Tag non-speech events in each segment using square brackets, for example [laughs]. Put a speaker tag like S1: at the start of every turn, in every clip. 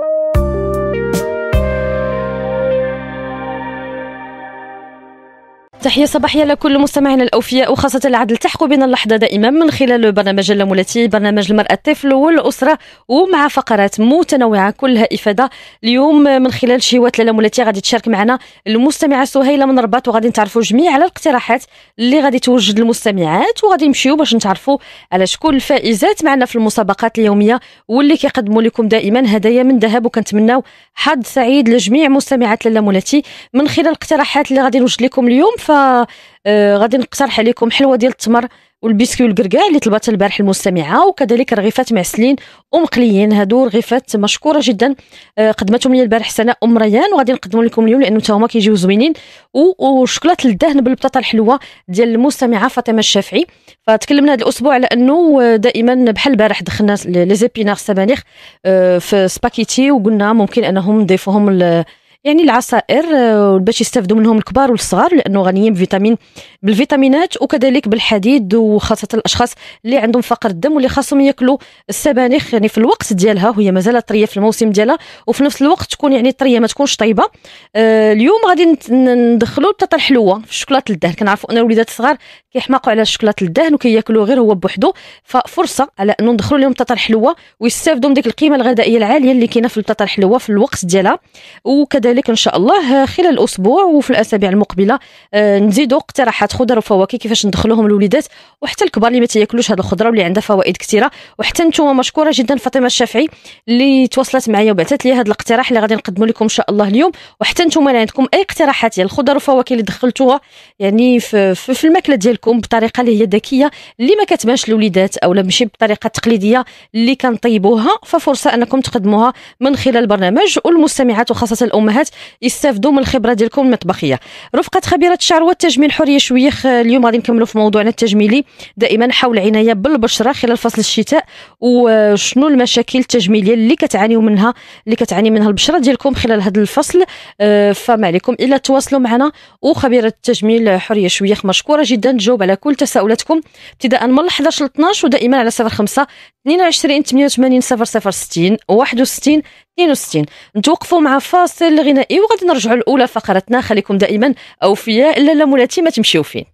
S1: you تحية صباحية لكل مستمعينا الأوفياء وخاصة العدل. تحقوا بنا اللحظة دائما من خلال برنامج اللامولتي برنامج المرأة الطفل والأسرة ومع فقرات متنوعة كلها إفادة اليوم من خلال شهوات اللامولتي غادي تشارك معنا المستمعة سهيلة من رباط وغادي نتعرفوا جميع على الاقتراحات اللي غادي توجد للمستمعات وغادي نمشيو باش نتعرفوا على شكون الفائزات معنا في المسابقات اليومية واللي كيقدموا لكم دائما هدايا من ذهب. وكنتمناو حظ سعيد لجميع مستمعات لالة مولاتي من خلال الاقتراحات اللي غادي نوجد لكم اليوم. آه، غادي نقترح عليكم حلوة ديال التمر والبسكوي والكركاع اللي طلبتها البارح المستمعة وكذلك رغيفات معسلين ومقليين. هادو رغيفات مشكورة جدا آه، قدمتهم لي البارح سناء أم ريان وغادي نقدمهم لكم اليوم لأنه حتى هما كيجيو زوينين. وشكلاط الدهن بالبطاطا الحلوة ديال المستمعة فاطمة الشافعي. فتكلمنا هذا الأسبوع على أنه دائما بحال البارح دخلنا لي زيبينار سبانخ آه، في سباكيتي وقلنا ممكن أنهم نضيفوهم يعني العصائر آه، باش يستافدوا منهم الكبار والصغار لأنه غنيين بفيتامين بالفيتامينات وكذلك بالحديد وخاصة الأشخاص اللي عندهم فقر الدم واللي خاصهم ياكلوا السبانخ. يعني في الوقت ديالها وهي مازال طرية في الموسم ديالها وفي نفس الوقت تكون يعني طرية ما تكونش طيبة. آه اليوم غادي ندخلوا البطاطا الحلوة في الشوكولاتة الدهن. كنعرفوا أن الوليدات الصغار كيحماقوا على الشوكولاته الدهن وكياكلوا غير هو بوحدو. ففرصة على أنه ندخلوا لهم البطاطا الحلوة ويستافدوا من ديك القيمة الغذائية العالية اللي كاينة في البطاطا الحلوة في الوقت ديالها. وكذلك إن شاء الله خلال الأسبوع وفي الأسابيع المقبلة آه نزيدوا اقتراحات خضر وفواكه كيفاش ندخلوهم الوليدات وحتى الكبار اللي ما تياكلوش هذه الخضرة واللي عندها فوائد كثيرة. وحتى نتوما مشكورة جدا فاطمة الشافعي اللي تواصلت معايا وبعثت لي هذا الاقتراح اللي غادي نقدمه لكم إن شاء الله اليوم. وحتى نتوما عندكم أي اقتراحات ديال الخضر والفواكه اللي دخلتوها يعني في, في, الماكلة ديالكم بطريقة اللي هي ذكية اللي ما كتبانش للوليدات أو ماشي بالطريقة التقليديه اللي كنطيبوها ففرصة أنكم تقدموها من خلال البرنامج. والمستمعات وخاصة الأمهات يستافدوا من الخبرة ديالكم المطبخية. رفقة خبيرة الشعر والتجميل حورية شويخ اليوم غادي نكملوا في موضوعنا التجميلي دائما حول العنايه بالبشرة خلال فصل الشتاء وشنو المشاكل التجميلية اللي كتعانيوا منها اللي كتعاني منها البشرة ديالكم خلال هذا الفصل. آه، فما عليكم إلا تواصلوا معنا. وخبيرة التجميل حورية شويخ مشكورة جدا تجاوب على كل تساؤلاتكم. ابتداء من 11 ل 12 ودائما على 05 22 88 060 61 62 نتوقفوا مع فاصل غنائي وغادي نرجعوا الاولى فقرتنا. خليكم دائما أوفياء لالة مولاتي ما تمشيو فين.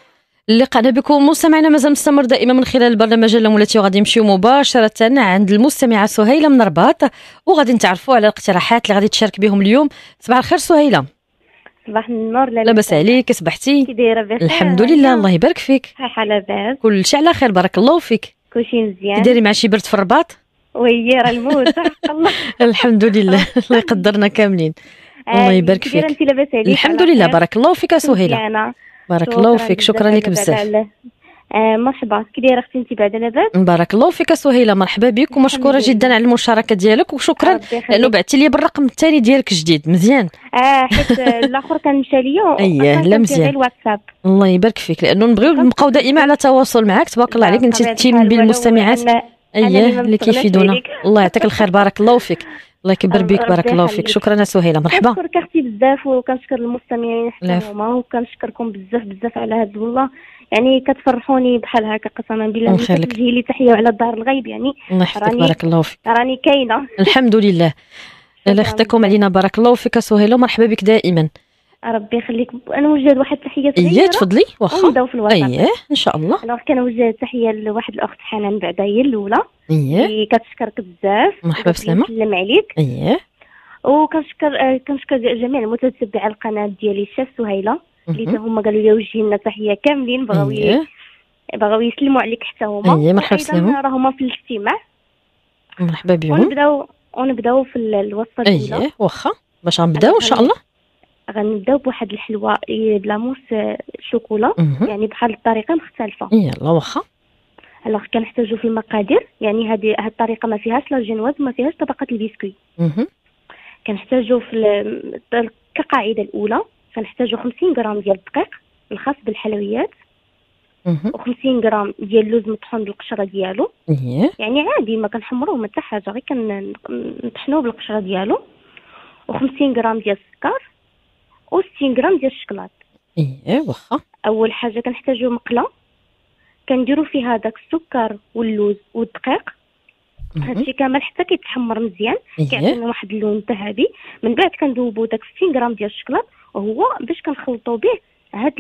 S1: لقاءنا بكم مستمعينا مازال مستمر دائما من خلال البرنامج لالة مولاتي وغادي نمشيو مباشرة عند المستمعة سهيلة من رباط. وغادي نتعرفوا على الاقتراحات اللي غادي تشارك بهم اليوم. صباح الخير سهيلة.
S2: صباح النور
S1: لاباس عليك صبحتي.
S2: كي دايرة بخير.
S1: الحمد لله الله يبارك فيك.
S2: صحه لاباس
S1: كلشي على خير بارك الله فيك.
S2: كلشي مزيان.
S1: دايري مع شي برد في الرباط؟
S2: Oui راه الموت [laughs] الله.
S1: الحمد لله الله يقدرنا كاملين. الله يبارك فيك.
S2: انت لاباس عليك
S1: الحمد لله بارك الله فيك سهيلة. بارك الله فيك شكرا لك بزاف.
S2: آه مرحبا. كي دايرة أختي انت بعدا لاباس؟
S1: بارك الله فيك سهيله مرحبا بك ومشكوره جدا على المشاركة ديالك وشكرا لأنه بعثتي لي بالرقم الثاني ديالك جديد. مزيان.
S2: آه حيت [laughs] الآخر كان مشى ليا
S1: اييه لا مزيان.
S2: الواتساب.
S1: الله يبارك فيك. لأنه نبغيو نبقاو دائما على تواصل معك تبارك الله عليك. أنت من بين المستمعات اييه اللي كيفيدونا. الله يعطيك الخير. بارك الله فيك. الله يكبر بك بارك الله فيك. شكرا سهيله مرحبا.
S2: كنشكرك أختي بزاف وكنشكر المستمعين حتى هما وكنشكركم بزاف بزاف على هاد والله. يعني كتفرحوني بحال هكا قسما بالله كتجي لي تحية على الدار الغيب يعني.
S1: الله يحفظك بارك الله فيك.
S2: راني كاينة.
S1: الحمد لله. الله يخطيكم علينا بارك الله فيك سهيلة ومرحبا بك دائما.
S2: ربي يخليك. أنا وجهت واحد التحية صغيرة.
S1: إيه تفضلي واخا.
S2: ونبداو في الوسط.
S1: إيه إن شاء الله.
S2: الوغ كنوجه تحية لواحد الأخت حنان بعدا هي الأولى.
S1: إيه.
S2: اللي كتشكرك بزاف.
S1: مرحبا بسلامة.
S2: نسلم عليك.
S1: إيه.
S2: وكنشكر كنشكر جميع المتتبعي القناة ديالي الشاف سهيلة. اللي هما قالوا لي وجهي لنا تحيه كاملين بغاو
S1: إيه.
S2: بغاو يسلموا عليك حتى هما.
S1: إيه مرحبا بسلامه
S2: راه هما في الاجتماع.
S1: مرحبا بهم.
S2: ونبداو ونبداو في الوصفه الاولى
S1: إيه واخا. باش غنبداو إن شاء الله.
S2: غنبداو بواحد الحلوه بلا موس شوكولا. يعني بحال الطريقة مختلفة.
S1: يلا واخا.
S2: Alors كنحتاجو في المقادير. يعني هذه هاد الطريقة ما فيهاش la génoise ما فيهاش طبقة البسكوي كنحتاجو في كقاعدة الأولى. كنحتاجو 50 غرام ديال الدقيق الخاص بالحلويات و50 غرام ديال اللوز مطحون بالقشرة ديالو. يعني عادي ما كنحمروه ما حتى حاجة غير كنطحنوه بالقشرة ديالو. و50 غرام ديال السكر و60 غرام ديال الشكلاط
S1: إيه واخا.
S2: أول حاجة كنحتاجو مقلة. كنديرو فيها داك السكر واللوز والدقيق. هادشي كامل حتى كيتحمر مزيان. كيعطينا واحد اللون ذهبي. من بعد كنذوبوا داك 60 غرام ديال الشكلاط وهو باش كنخلطوا به. هاد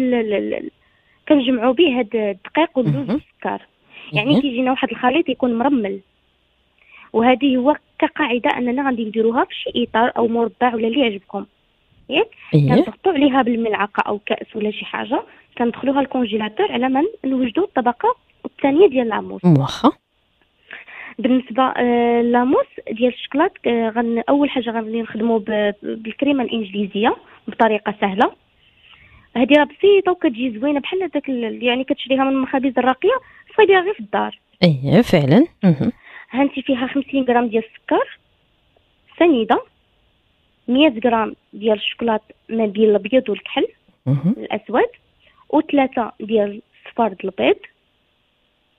S2: كنجمعوا به هاد الدقيق واللوز والسكر. يعني كيجينا واحد الخليط يكون مرمل. وهذه هو كقاعدة أننا غادي نديروها في شي إطار أو مربع ولا اللي يعجبكم. ياك كنضغطوا عليها بالملعقة أو كأس ولا شي حاجة. كندخلوها الكونجيلاتور على ما نوجدوا الطبقة الثانية ديال لاموس.
S1: واخا.
S2: بالنسبة آه لاموس ديال الشكلاط آه غن أول حاجة غادي نخدموا بالكريمة الإنجليزية. بطريقة سهلة. هذه راه بسيطة وكتجي زوينة بحال هذاك يعني كتشريها من المخابز الراقية صايبيها غير في الدار.
S1: اييه فعلا.
S2: هانتي فيها 50 غرام ديال السكر سنيدة 100 غرام ديال الشوكولاط ما بين الأبيض والكحل الأسود وثلاثة ديال صفار البيض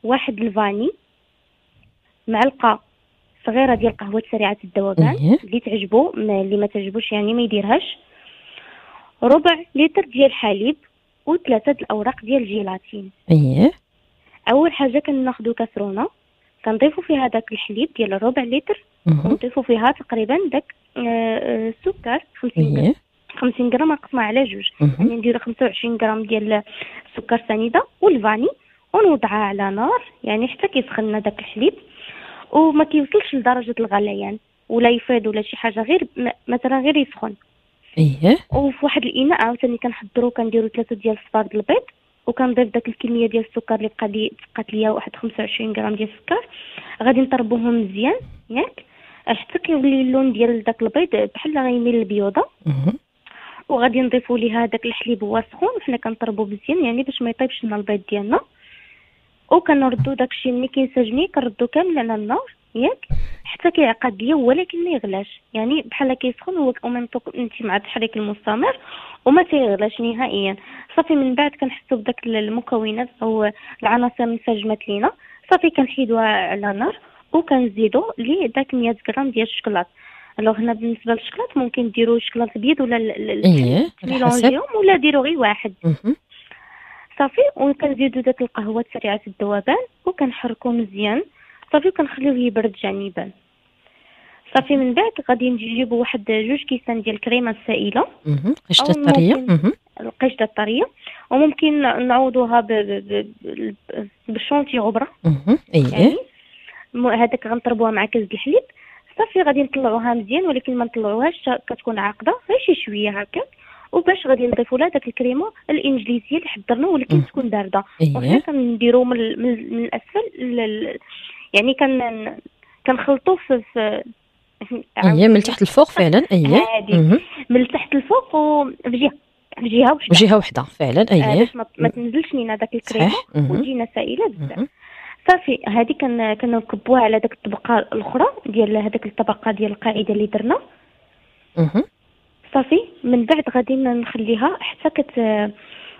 S2: واحد الفاني معلقة صغيرة ديال قهوة سريعة الذوبان اللي تعجبو اللي ما تعجبوش يعني ما يديرهاش. ربع لتر ديال الحليب وثلاثة الأوراق ديال الجيلاتين
S1: اييه
S2: أول حاجة كناخذوا كاسرونة كنضيفوا فيها داك الحليب ديال ربع لتر ونضيفوا فيها تقريبا داك السكر آه، 50 غرام 50 غرام نقسمها على جوج. يعني نديرو 25 غرام ديال السكر سنيدة والفاني ونوضعها على نار يعني حتى كيسخن داك الحليب. وما كيوصلش لدرجة الغليان ولا يفيض ولا شي حاجة غير مثلا غير يسخن.
S1: إيه.
S2: وفي واحد الإناء عاوتاني كنحضرو كنديرو ثلاثة ديال صفار البيض وكنضيف داك الكمية ديال السكر اللي بقى لي بقات ليا واحد 25 غرام ديال السكر. غادي نطربوهم مزيان ياك؟ حتى كيولي اللون ديال داك البيض بحال غيميل البيوضة. وغادي نضيفوا ليها داك الحليب هو سخون حنا كنطربو مزيان يعني باش ما يطيبش لنا البيض ديالنا. وكنردو داكشي ملي كينسجني كنردو كامل على النار. ياك حتى كيعقد ليا ولكن ما يغلاش. يعني بحال كيسخن هو أو انت مع التحريك المستمر وما تيغلاش نهائيا. صافي من بعد كنحسو بداك المكونات أو العناصر انسجمت لينا. صافي كنحيدوها على النار وكنزيدو ليه داك 100 غرام ديال الشكلاط الوغ هنا بالنسبة للشكلاط ممكن ديروا شكلاط ابيض ولا
S1: إيه
S2: ولا ديروا غير واحد. صافي وكنزيدو داك القهوة سريعة الذوبان وكنحركو مزيان. صافي وكنخليوه يبرد جانبا. صافي من بعد غادي نجيبو واحد جوج كيسان ديال الكريمة السائلة.
S1: قشطة طريه
S2: القشطه الطرية. وممكن نعوضوها بالشونتي غبرة.
S1: إيه. يعني.
S2: هذاك غنطربوها مع كاس الحليب. صافي غادي نطلعوها مزيان ولكن ما نطلعوهاش كتكون عاقدة. غير شي شوية هكا. وباش غادي نضيفوا لها داك الكريمة الإنجليزية اللي حضرنا ولكن تكون باردة.
S1: إيه.
S2: وحنا كنديرو من, من الأسفل يعني كان كنخلطوا في, في
S1: اييه من تحت الفوق فعلا اييه
S2: من تحت الفوق وفي جهه في جهة وحدة.
S1: جهة وحدة فعلا اييه
S2: باش ما تنزلش لينا داك الكريمه وتجينا سائلة بزاف. صافي هذه كان كنكبوها على داك الطبقة الأخرى ديال هذاك الطبقة ديال القاعدة اللي درنا. صافي. من بعد غادي نخليها حتى كت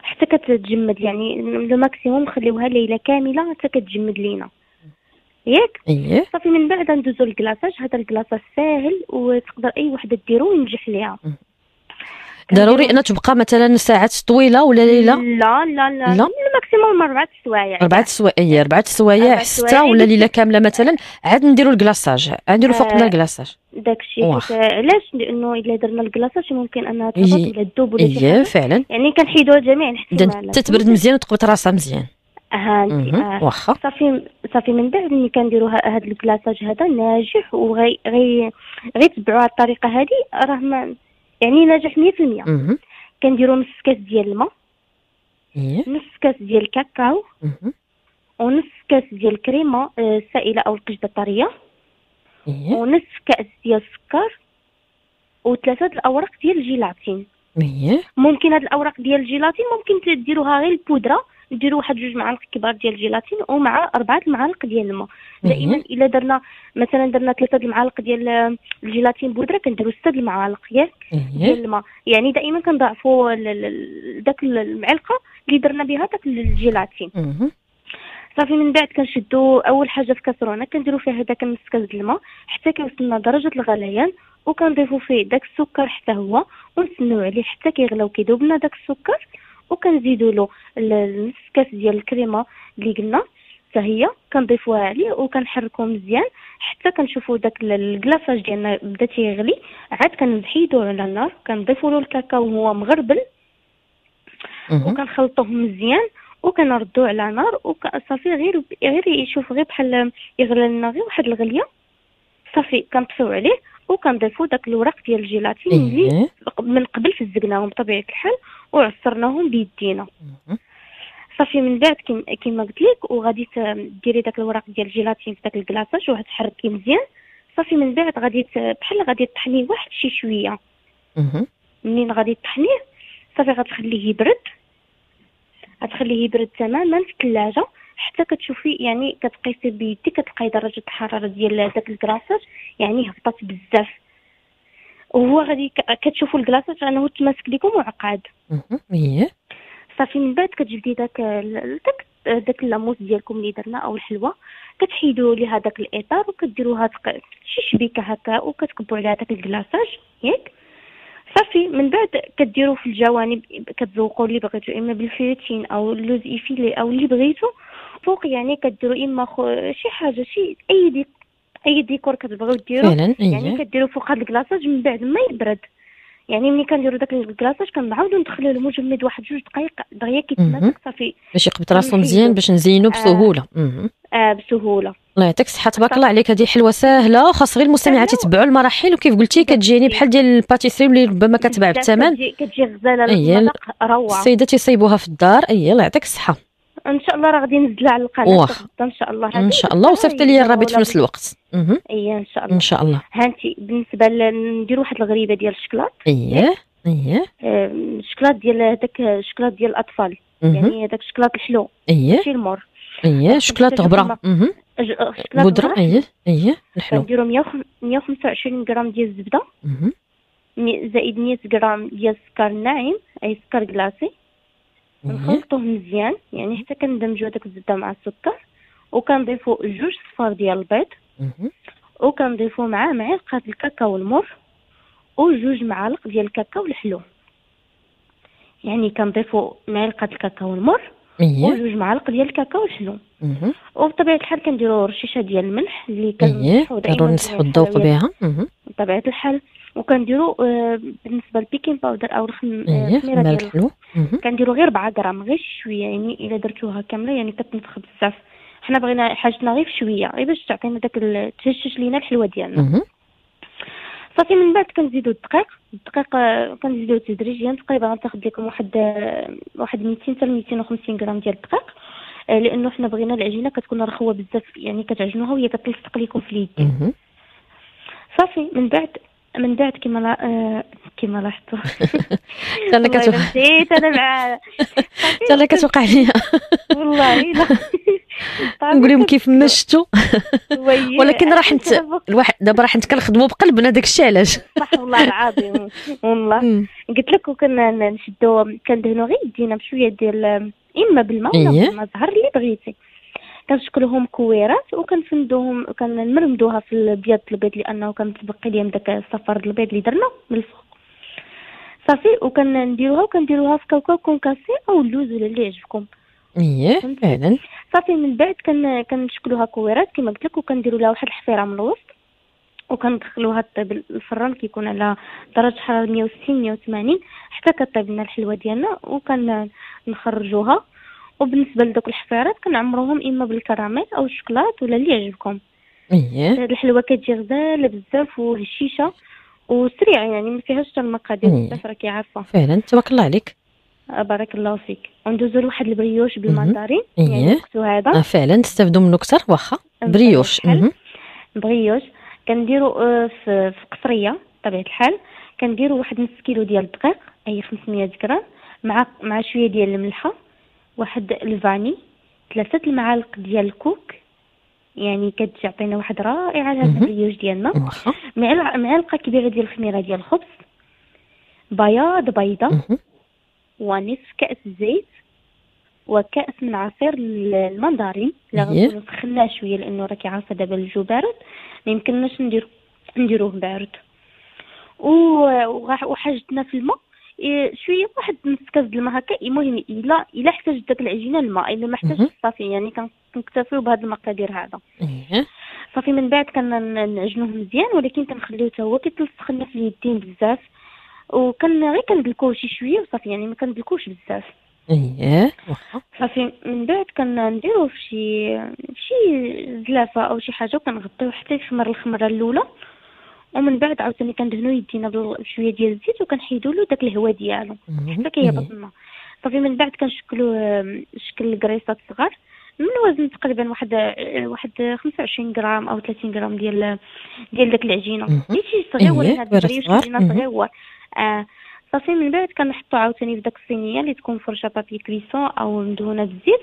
S2: حتى كتجمد. يعني Le maximum نخليوها ليلة كاملة حتى كتجمد لينا. ياك؟
S1: اييه
S2: صافي من بعد ندوزو لل glaçage هذا ال glaçage ساهل وتقدر أي وحدة ديرو وينجح ليها.
S1: ضروري إنها تبقى مثلا ساعات طويلة ولا ليلة؟
S2: لا لا لا لا. maximum أربعة سوايع.
S1: أربعة سوايع أربعة سوايع سته ولا ليلة كاملة مثلا؟ عاد نديروا ال glaçage عاد نديروا فوقنا آه، ال glaçage
S2: داكشي. علاش؟ لأنه إلا درنا ال glaçage ممكن أنها تهبط ولا تذوب ولا
S1: حاجة. فعلا.
S2: يعني كنحيدوها جميع
S1: الاحتمالات تتبرد مزيان وتقبط راسها مزيان.
S2: هانتي.
S1: آه. واخا.
S2: صافي صافي من بعد ملي كنديروا هذا الكلاصاج هذا ناجح وغي غي غي تبعوا على الطريقة هذه راه ما يعني ناجح 100% كنديروا نص كاس ديال الماء.
S1: إيه.
S2: نص كاس ديال الكاكاو ونص كاس ديال الكريمه السائله أو القشده الطرية.
S1: إيه.
S2: ونص كاس ديال السكر وثلاثه الأوراق ديال الجيلاتين
S1: إيه.
S2: ممكن هاد الأوراق ديال الجيلاتين ممكن ديروها غير البودرة. نديرو واحد جوج معالق كبار ديال الجيلاتين ومع أربعة المعالق ديال الماء. دائما إلا درنا مثلا درنا ثلاثة المعالق ديال الجيلاتين بودرة كنديرو ستة المعالق ياك ديال الماء. يعني دائما كنضاعفوا داك المعلقة اللي درنا بها داك الجيلاتين. صافي من بعد كنشدو أول حاجة في كاسرونة كنديرو فيها داك نص كاس الماء حتى كيوصلنا درجة الغليان وكنضيفو فيه داك السكر حتى هو ونستناو عليه حتى كيغلى وكيذوب لنا داك السكر. وكنزيدوا له نص كاس ديال الكريمة اللي قلنا. حتى هي كنضيفوها عليه وكنحركو مزيان حتى كنشوفو داك الكلاصاج ديالنا بدا تيغلي عاد كنحيدوه على النار كنضيفو له الكاكاو وهو مغربل. وكنخلطوه مزيان وكنردوه على نار. وصافي غير غير يشوف غير بحال يغلى لنا غير واحد الغلية. صافي كنطفيو عليه وكنضيفو داك الوراق ديال الجيلاتين اللي. من قبل فزقناهم بطبيعة الحال. وعصرناهم بيدينا. صافي من بعد كيما قلت لك وغادي ديري داك الوراق ديال الجيلاتين في داك الكلاصاج وغتحركي مزيان. صافي من بعد غادي بحال غادي تطحنيه واحد شي شوية. منين غادي تطحنيه صافي غتخليه يبرد. غتخليه يبرد تماما في الثلاجة حتى كتشوفي يعني كتقيسي بيديك كتلقاي درجة الحرارة ديال داك الكلاصاج يعني هبطت بزاف. وهو غادي كتشوفوا الكلاصاج انه تماسك لكم وعقاد صافي من بعد كتجبدي داك داك داك اللاموس ديالكم اللي درنا أو الحلوة. كتحيدوا ليها داك الإطار وكديروها شي شبيكة هكا وكتكبوا عليها داك الكلاصاج ياك؟ صافي من بعد كديروا في الجوانب كتزوقوا اللي بغيتو إما بال pailleté fin أو اللوز effilé أو اللي بغيتو. فوق يعني كديروا إما خو شي حاجة شي أي ديك أي ديكور كتبغيو ديروا يعني كديروا فوق هاد ال glaçage من بعد ما يبرد. يعني ملي كنديرو داك ال glaçage كنعاودو ندخلو المجمد واحد جوج دقائق دغيا كيتماسك صافي.
S1: باش يقبط راسو مزيان باش نزينو بسهولة.
S2: آه, آه بسهولة.
S1: الله يعطيك الصحه تبارك الله عليك. هذه حلوة سهله خاص غير المستمعات يتبعوا المراحل. وكيف قلتي كتجيني بحال ديال ال pâtisserie اللي ربما كتباع بالثمن.
S2: كتجي
S1: غزالة السيدات يصيبوها في الدار. اي الله يعطيك الصحة.
S2: إن شاء الله راه غادي نزلها على القناة إن شاء الله.
S1: إن شاء الله وصيفط لي الرابط في نفس الوقت.
S2: اي إن شاء الله.
S1: إن شاء الله.
S2: هانتي بالنسبة نديروا واحد الغريبة ديال الشكلاط
S1: اييه اييه
S2: الشكلاط ديال هذاك الشكلاط ديال الأطفال. يعني هذاك الشكلاط الحلو.
S1: اييه
S2: ماشي المور
S1: اييه شكلاط غبرة. بودرة. اييه اييه الحلو.
S2: نديروا 125 غرام ديال الزبدة. زائد 100 غرام ديال السكر الناعم أي سكر كلاصي نخلطوه مزيان يعني حتى كندمجو هذاك الزبدة مع السكر وكنضيفو جوج صفار ديال البيض وكنضيفو معاه معلقة الكاكاو المر وجوج معالق ديال الكاكاو الحلو. يعني كنضيفو معلقة الكاكاو المر. وجوج معالق ديال الكاكاو الحلو. وبطبيعة الحال كنديرو رشيشة ديال الملح اللي
S1: كنصححو دائما الذوق بها.
S2: بطبيعة الحال وكنديرو آه بالنسبة لل baking powder أو الخميرة
S1: إيه، ديال الحلو
S2: كنديرو غير 4 غرام غير شوية يعني إلا درتوها كاملة يعني كتنفخ بزاف. حنا بغينا حاجتنا غير شوية غير باش تعطينا داك تهشش لينا الحلوة ديالنا. صافي من بعد كنزيدو الدقيق. الدقيق كنزيدو تدريجيا. تقريبا تاخد لكم واحد واحد 200 حتى 250 غرام ديال الدقيق. آه، لأنه حنا بغينا العجينة كتكون رخوة بزاف يعني كتعجنوها وهي كتلصق لكم في اليد. صافي من بعد من بعد كما لا آه كما لاحظتوا [laughs]
S1: أنا كتوقع.
S2: نسيت أنا مع [laughs]
S1: أنا كتوقع ليا. [laughs]
S2: والله لا
S1: نقول لهم كيف مشتوا ولكن راح انت الواحد دابا راح انت كنخدموا بقلبنا داك الشيء علاش.
S2: صح والله العظيم. والله. قلت لك وكنا نشدوا كندهنوا غير يدينا بشوية ديال إما بالماء ولا
S1: إيه.
S2: بالماء زهر اللي بغيتي. كنشكلوهم كويرات وكنفندوهم كنمرمدوها في البيض البيض لأنه كنتبقي ليهم داك الصفر البيض اللي درنا من الفوق. صافي وكنديروها وكنديروها في كاوكاو كونكاسي أو اللوز ولا اللي يعجبكم.
S1: إيه فعلا.
S2: صافي من بعد كن كنشكلوها كويرات كما قلت لك وكنديروا لها واحد الحفيرة من الوسط وكندخلوها طيب الفران كيكون على درجة حرارة 160 180 حتى كطيب لنا الحلوة ديالنا وكنخرجوها وبالنسبة لدوك الحفيرات كنعمروهم إما بالكراميل أو الشوكولات ولا اللي يعجبكم.
S1: إيه.
S2: الحلوة كتجي غزاله بزاف وهشيشة وسريعة يعني ما فيهاش حتى المقادير بزاف راكي عارفة.
S1: فعلا تبارك الله عليك.
S2: آه، بارك الله فيك. وندوزو لواحد البريوش بالمندارين يعني
S1: وقتو هذا. آه فعلا تستافدوا منه أكثر؟ واخا. brioche.
S2: brioche. كنديرو آه، في, في قصريه بطبيعة الحال. كنديرو واحد نص كيلو ديال الدقيق أي 500 غرام مع مع شوية ديال الملحة. واحد ال vanille ثلاثة المعالق ديال الكوك. يعني كتعطينا واحد رائعة لهاد ال brioche ديالنا. معلقه كبيرة ديال الخميرة ديال الخبز. بياض بيضة. ونصف كأس زيت. وكأس من عصير المندارين. لا سخناه شوية لأنه راكي عارفه دابا الجو بارد ما يمكنناش ندير نديروه بارد وحاجتنا في الماء. شوية واحد نص كاس الماء هكا المهم الا إلا احتاج داك العجينة الماء. إلا ما احتاجش صافي يعني كنكتفيو بهذا المقادير هذا.
S1: إيه.
S2: صافي من بعد كنعجنوه مزيان ولكن كنخليوه حتى هو. كيتلصق لنا في اليدين بزاف. وكان غير كندلكوه شي شوية وصافي يعني ما كندلكوش بزاف.
S1: اييه
S2: صافي من بعد كنديروه في شي شي زلافة أو شي حاجة وكنغطيوه حتى يخمر الخمرة الأولى ومن بعد عاوتاني كندهنو يدينا بشويه ديال الزيت وكنحيدو له داك الهواء ديالو. حتى كيهبط لنا. صافي من بعد كنشكلو شكل الكريسات صغار من وزن تقريبا واحد واحد 25 غرام أو 30 غرام ديال ديال داك العجينة. شي صغيور
S1: هذا
S2: صغيور آه صافي من بعد كنحطو عاوتاني في داك الصينية اللي تكون فرشة papier cuisson أو مدهونة بالزيت.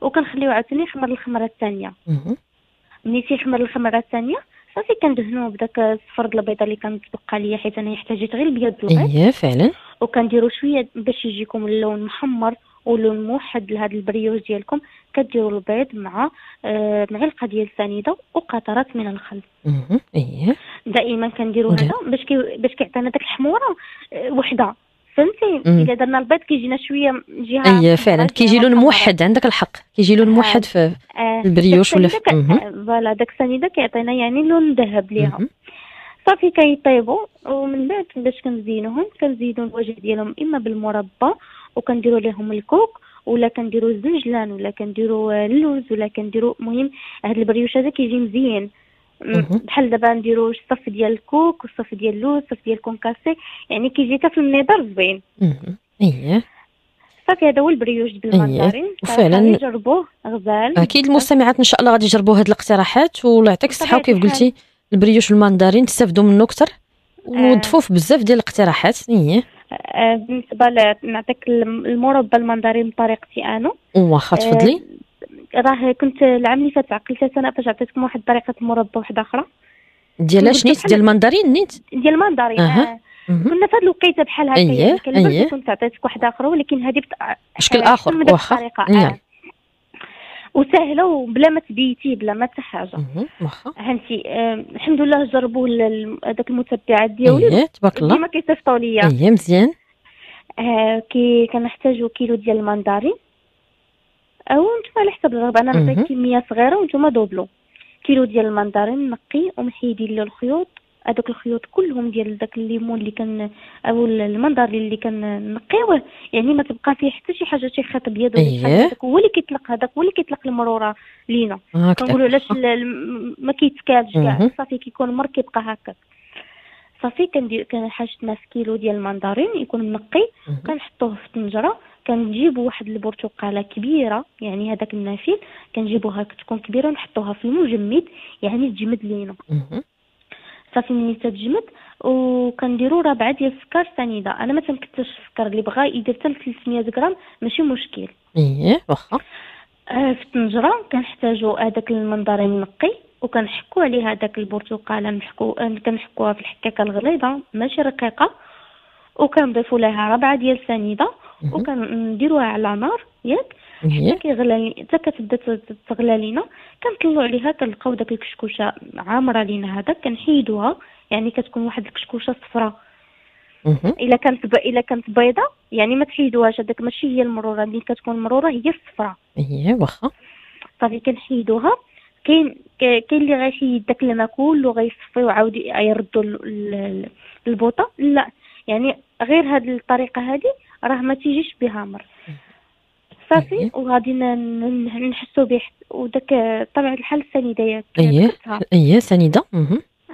S2: وكنخليو عاوتاني يخمر الخمرة الثانية. ملي تيخمر الخمرة الثانية صافي كندهنوه بداك الصفر د البيضة اللي كانت تبقى ليا حيت أنا احتاجيت غير البيض
S1: البياض. اييه فعلا.
S2: وكنديروا شوية باش يجيكم اللون محمر ولون موحد لهذا ال brioche ديالكم. كديروا البيض مع آه معلقه ديال سنيده وقطرات من الخل.
S1: اييه
S2: دائما كنديروا هذا باش كي باش كيعطينا داك الحمورة آه وحدة. فهمتي؟ الا درنا البيض كيجينا شوية
S1: جهة اي فعلا. كيجي لون موحد عندك الحق. كيجي لون موحد في آه ال brioche ولا في
S2: voilà داك السنيده كيعطينا يعني لون ذهب ليها. صافي كيطيبوا. ومن بعد باش كنزينوهم كنزيدو الوجه ديالهم إما بالمربى وكنديروا لهم الكوك ولا كنديروا الزنجلان ولا كنديروا اللوز ولا كنديروا المهم هاد ال brioche هذا كيجي مزيان. بحال دابا نديرو الصف ديال الكوك والصف ديال اللوز الصف ديال ال concassé يعني كيجي حتى في النظر زوين.
S1: اييه
S2: صافي هذا هو ال brioche بال mandarine
S1: أيه. وفعلا
S2: نجربوه غزال.
S1: أكيد المستمعات إن شاء الله غادي يجربوا هاد الاقتراحات. والله يعطيك الصحة وكيف قلتي ال brioche بال mandarine تستافدوا منه أكثر؟ ونوظفوه في بزاف ديال الاقتراحات. إيه.
S2: آه، بالنسبة نعطيك المربى المندارين بطريقتي أنا.
S1: واخا تفضلي.
S2: آه، راه كنت العام اللي فات عقلت أنا فاش عطيتكم واحد طريقة مربى واحدة أخرى.
S1: ديال نيت؟ ديال المندارين نيت؟
S2: ديال المندارين
S1: أه.
S2: كنا في هذه الوقيتة بحال هكا
S1: أيه. أيه.
S2: كنت عطيتك واحدة أخرى ولكن هذه بت...
S1: شكل آخر واخا.
S2: آه. وسهله وبلا ما تبيتي بلا ما حتى حاجة. هانتي آه الحمد لله جربوا هذاك المتتبعات ديالي.
S1: إيه تبارك الله.
S2: ديما كيصيفطوا ليا.
S1: إيه مزيان.
S2: آه كي كنحتاجوا كيلو ديال المندارين أو نتوما على حسب الرغبه أنا نعطيك كمية صغيرة وأنتم doublez. كيلو ديال المندارين نقي ومحيدين له الخيوط. هذوك الخيوط كلهم ديال داك الليمون اللي كان أو المنظر اللي كنقيوه يعني ما تبقى فيه حتى شي حاجة شي خيط أبيض ولا
S1: حاجة.
S2: هو اللي كيطلق هذاك هو اللي كيطلق المرورة لينا. كنقولوا علاش ما كيتكالش كاع. صافي كيكون مر كيبقى هكاك. صافي كندير كان حاجتنا في كيلو ديال المندارين يكون منقي. كنحطوه في الطنجره كنجيبوا واحد البرتقاله كبيرة يعني هذاك النافيل كنجيبوها تكون كبيرة ونحطوها في المجمد يعني تجمد لينا. صافي ملي تتجمد وكنديرو ربعة ديال السكر سنيدة. أنا ما تنكثرش السكر اللي بغا يدير حتى 300 غرام ماشي مشكل.
S1: إيه واخا.
S2: آه في الطنجره كنحتاجو هذاك المنظرين منقي. وكنحكو عليه هذاك البرتقاله نحكو كنحكوها في الحكاكة الغليظة ماشي رقيقة وكنضيفوا لها ربعة ديال سنيده وكنديروها على نار ياك حتى كيغلى حتى كتبدا تغلى لينا كنطلعوا عليها كنلقاو داك الكشكوشة عامرة لينا هذا كنحيدوها يعني كتكون واحد الكشكوشة صفراء إلا كانت ب... إلا كانت بيضة يعني ما تحيدوهاش هذاك ماشي هي المرورة اللي كتكون مروره هي الصفراء
S1: إيه واخا.
S2: صافي كنحيدوها. كاين كاين اللي غيحيد داك الماء كله غيصفي وعاود يردوا البوطة. لا يعني غير هذه الطريقة هذه راه ما تيجيش بها مر صافي إيه. وغادي نحسو به وداك طبعا الحال السنيده ياك
S1: إيه. إيه سنيدة.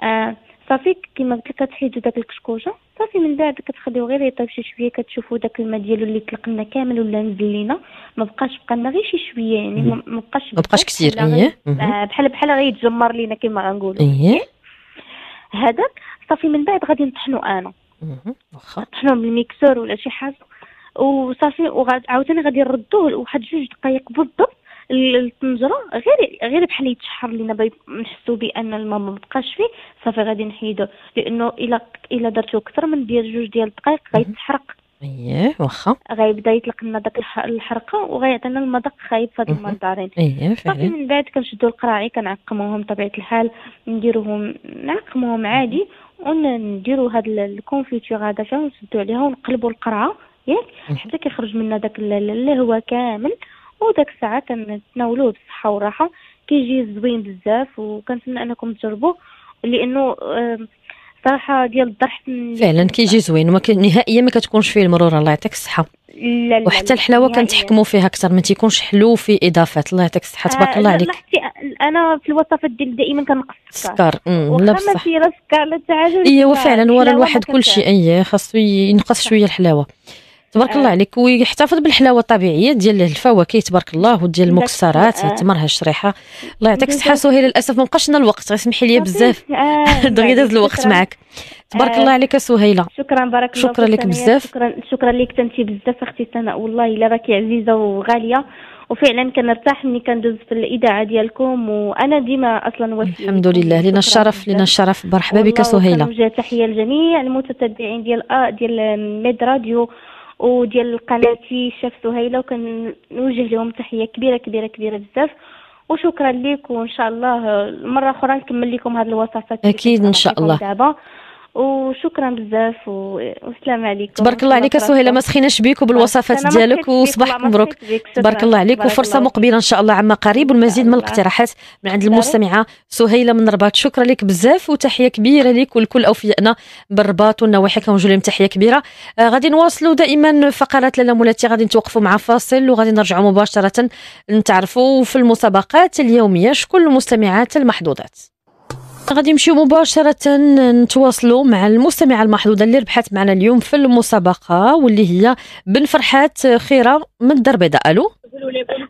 S2: آه. صافي كيما قلت لك كتحيدو داك الكشكوشه صافي من بعد كتخليو غير يطيب شي شوية كتشوفوا داك الماء ديالو اللي طلق لنا كامل ولا نزل لينا. ما بقاش بقى لنا غير شي شوية يعني ما بقاش
S1: ما بقاش كثير. إيه.
S2: آه بحال بحال غيتجمر لينا كما غنقولوا
S1: إيه.
S2: هذاك صافي من بعد غادي نطحنو أنا.
S1: واخا.
S2: نطحنو بالميكسور ولا شي حاجة. وصافي وعاوتاني غادي نردوه لواحد جوج دقائق بالضبط. الطنجره غير غير بحال يتشحر لينا نحسو بأن الماء ما بقاش فيه صافي غادي نحيدو. لأنه إلا إلا درتو أكثر من ديال جوج ديال الدقائق غيتحرق.
S1: اييه واخا.
S2: غيبدا يطلق لنا داك الحرقة وغيعطينا المذاق خايب في هاد المنظرين.
S1: اييه
S2: صافي من بعد كنشدو القراعي كنعقموهم بطبيعه الحال نديروهم نعقموهم عادي ونديرو هاد ال confiture هذا نسدو عليها ونقلبوا القرعة ياك؟ حتى كيخرج منا داك الهوا كامل. وداك الساعة كنتناولوه بصحه وراحه كيجي زوين بزاف وكنتمنى أنكم تجربوه لأنه صراحة ديال الضرح
S1: فعلا كيجي زوين وما نهائيا ما كتكونش فيه المرور الله يعطيك الصحة. لا لا وحتى الحلاوة كنتحكموا فيها أكثر ما تيكونش حلو في إضافات. الله يعطيك الصحة تبارك الله عليك.
S2: أنا في الوصفات ديالي دائما كنقص
S1: السكر. لا بصح.
S2: لا سكر لا حاجة
S1: ايوا فعلا ورا الواحد كل شيء اي خاصو ينقص شوية الحلاوة. تبارك الله آه. عليك ويحتفظ بالحلاوة الطبيعية ديال الفواكه تبارك الله وديال المكسرات آه. تمرها الشريحة. الله يعطيك الصحة سهيله للاسف ما بقاش لنا الوقت سمحي لي بزاف. آه. [laughs] دغيا داز الوقت معك تبارك الله عليك سهيلة.
S2: شكرا بارك
S1: الله شكرا لك بزاف.
S2: شكرا شكرا لك انت بزاف أختي سناء والله إلا راكي عزيزة وغالية وفعلا كنرتاح ملي كندوز في الاذاعه ديالكم وأنا ديما أصلا
S1: وفي الحمد لله. لنا الشرف لنا الشرف. مرحبا بك
S2: سهيلة. تحية لجميع المتتبعين ديال آه ديال ميد راديو. وديال قناتي شاف سهيلة وكنوجه لهم تحية كبيرة كبيرة كبيرة بزاف. وشكرا لك وإن شاء الله مرة أخرى نكمل لكم هذه الوصفات
S1: أكيد إن شاء الله.
S2: دابا. وشكرا بزاف والسلام عليكم.
S1: تبارك الله عليك سهيلة ما سخيناش بيك وبالوصفات ديالك وصباحك مبروك. تبارك الله عليك وفرصة مقبلة إن شاء الله عما قريب والمزيد من الاقتراحات من عند المستمعة. سهيلة من الرباط شكرا لك بزاف وتحية كبيرة لك ولكل أوفيائنا بالرباط والنواحي كنوجه لهم تحية كبيرة. آه غادي نواصلوا دائما فقرات لاله مولاتي غادي نتوقفوا مع فاصل وغادي نرجعوا مباشرة نتعرفوا في المسابقات اليومية شكون المستمعات المحظوظات. غادي نمشيو مباشرة نتواصلوا مع المستمعة المحظوظة اللي ربحت معنا اليوم في المسابقة واللي هي بن فرحات خيرة من الدار البيضاء. ألو؟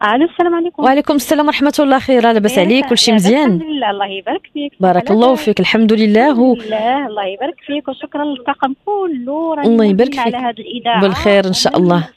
S2: ألو السلام عليكم.
S1: وعليكم السلام ورحمة الله خيرة لاباس عليك كل شيء مزيان؟
S2: الحمد لله الله يبارك فيك.
S1: بارك الله فيك الحمد لله.
S2: الحمد لله الله يبارك فيك وشكرا للطاقم كله.
S1: الله يبارك فيك.
S2: على هذه الإذاعة.
S1: بالخير إن شاء الله.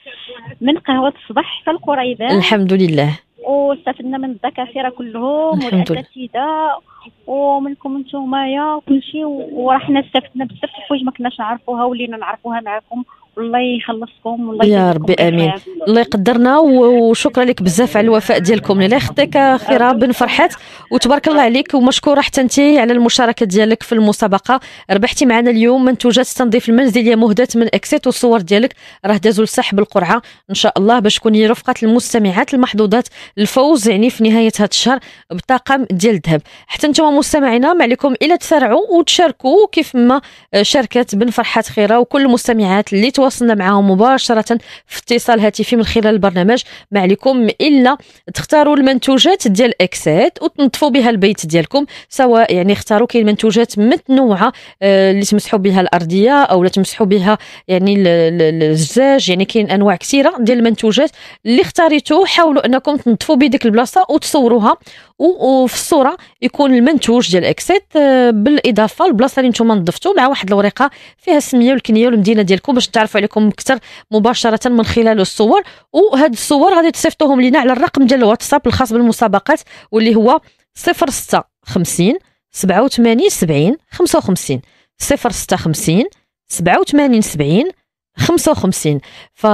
S2: من قهوة الصباح في القريبة.
S1: الحمد لله.
S2: واستفدنا من الدكاتره كلهم والأساتذة. ومنكم نتوما وكل شيء ورحنا استفدنا بزاف الحوايج ما كناش نعرفوها ولينا نعرفوها معكم والله يخلصكم والله
S1: يا ربي آمين. الله يقدرنا وشكرا لك بزاف على الوفاء ديالكم. الله يخطيك خيرة بن فرحات وتبارك الله عليك ومشكوره حتى انت على المشاركة ديالك في المسابقة. ربحتي معنا اليوم منتوجات التنظيف المنزليه مهداة من إكسيت والصور ديالك راه دازوا لسحب القرعة. إن شاء الله باش تكوني رفقة المستمعات المحظوظات الفوز يعني في نهاية هذا الشهر بطاقم ديال الذهب. حتى أنتم مستمعينا ما عليكم إلا تسارعوا وتشاركوا كيف ما شاركت بن فرحات خيرة وكل المستمعات اللي تواصلنا معهم مباشرة في اتصال هاتفي من خلال البرنامج. ما عليكم إلا تختاروا المنتوجات ديال اكسات وتنظفوا بها البيت ديالكم سواء يعني اختاروا كاين منتوجات متنوعة آه، اللي تمسحوا بها الأرضية أو لا تمسحوا بها يعني الزجاج. يعني كاين أنواع كثيرة ديال المنتوجات اللي اختاريتو حاولوا أنكم تنظفوا بهذيك البلاصة وتصوروها وفي الصورة يكون المنتوج ديال إكسيت آه، بالإضافة للبلاصه اللي نتوما نظفتوا مع واحد الورقة فيها السمية والكنية والمدينة ديالكم باش تعرفوا عليكم أكثر مباشرة من خلال الصور. وهاد الصور غادي تصيفطوهم لينا على الرقم ديال الواتساب الخاص بالمسابقات واللي هو 06 50 87 70 55 0650 87 70 55 ف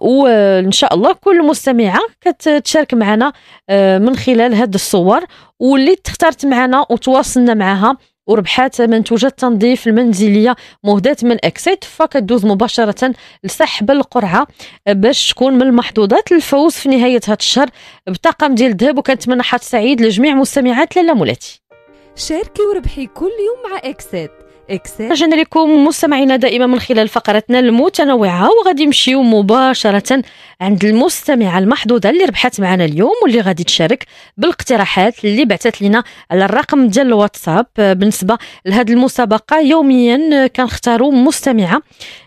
S1: وان شاء الله كل مستمعة كتشارك معنا آه، من خلال هاد الصور واللي تختارت معنا وتواصلنا معها وربحات منتوجات التنظيف المنزلية مهداة من إكسيت فكدوز مباشرة لسحب القرعة باش تكون من المحظوظات للفوز في نهاية هذا الشهر بطاقم ديال الذهب. وكنتمنى حظ سعيد لجميع مستمعات لاله مولاتي.
S3: شاركي وربحي كل يوم مع إكسيت.
S1: رجعنا لكم مستمعينا دائما من خلال فقرتنا المتنوعة وغادي نمشيو مباشرة عند المستمعه المحظوظه اللي ربحت معنا اليوم واللي غادي تشارك بالاقتراحات اللي بعثت لنا على الرقم ديال الواتساب. بالنسبة لهذه المسابقة يوميا كنختاروا مستمعة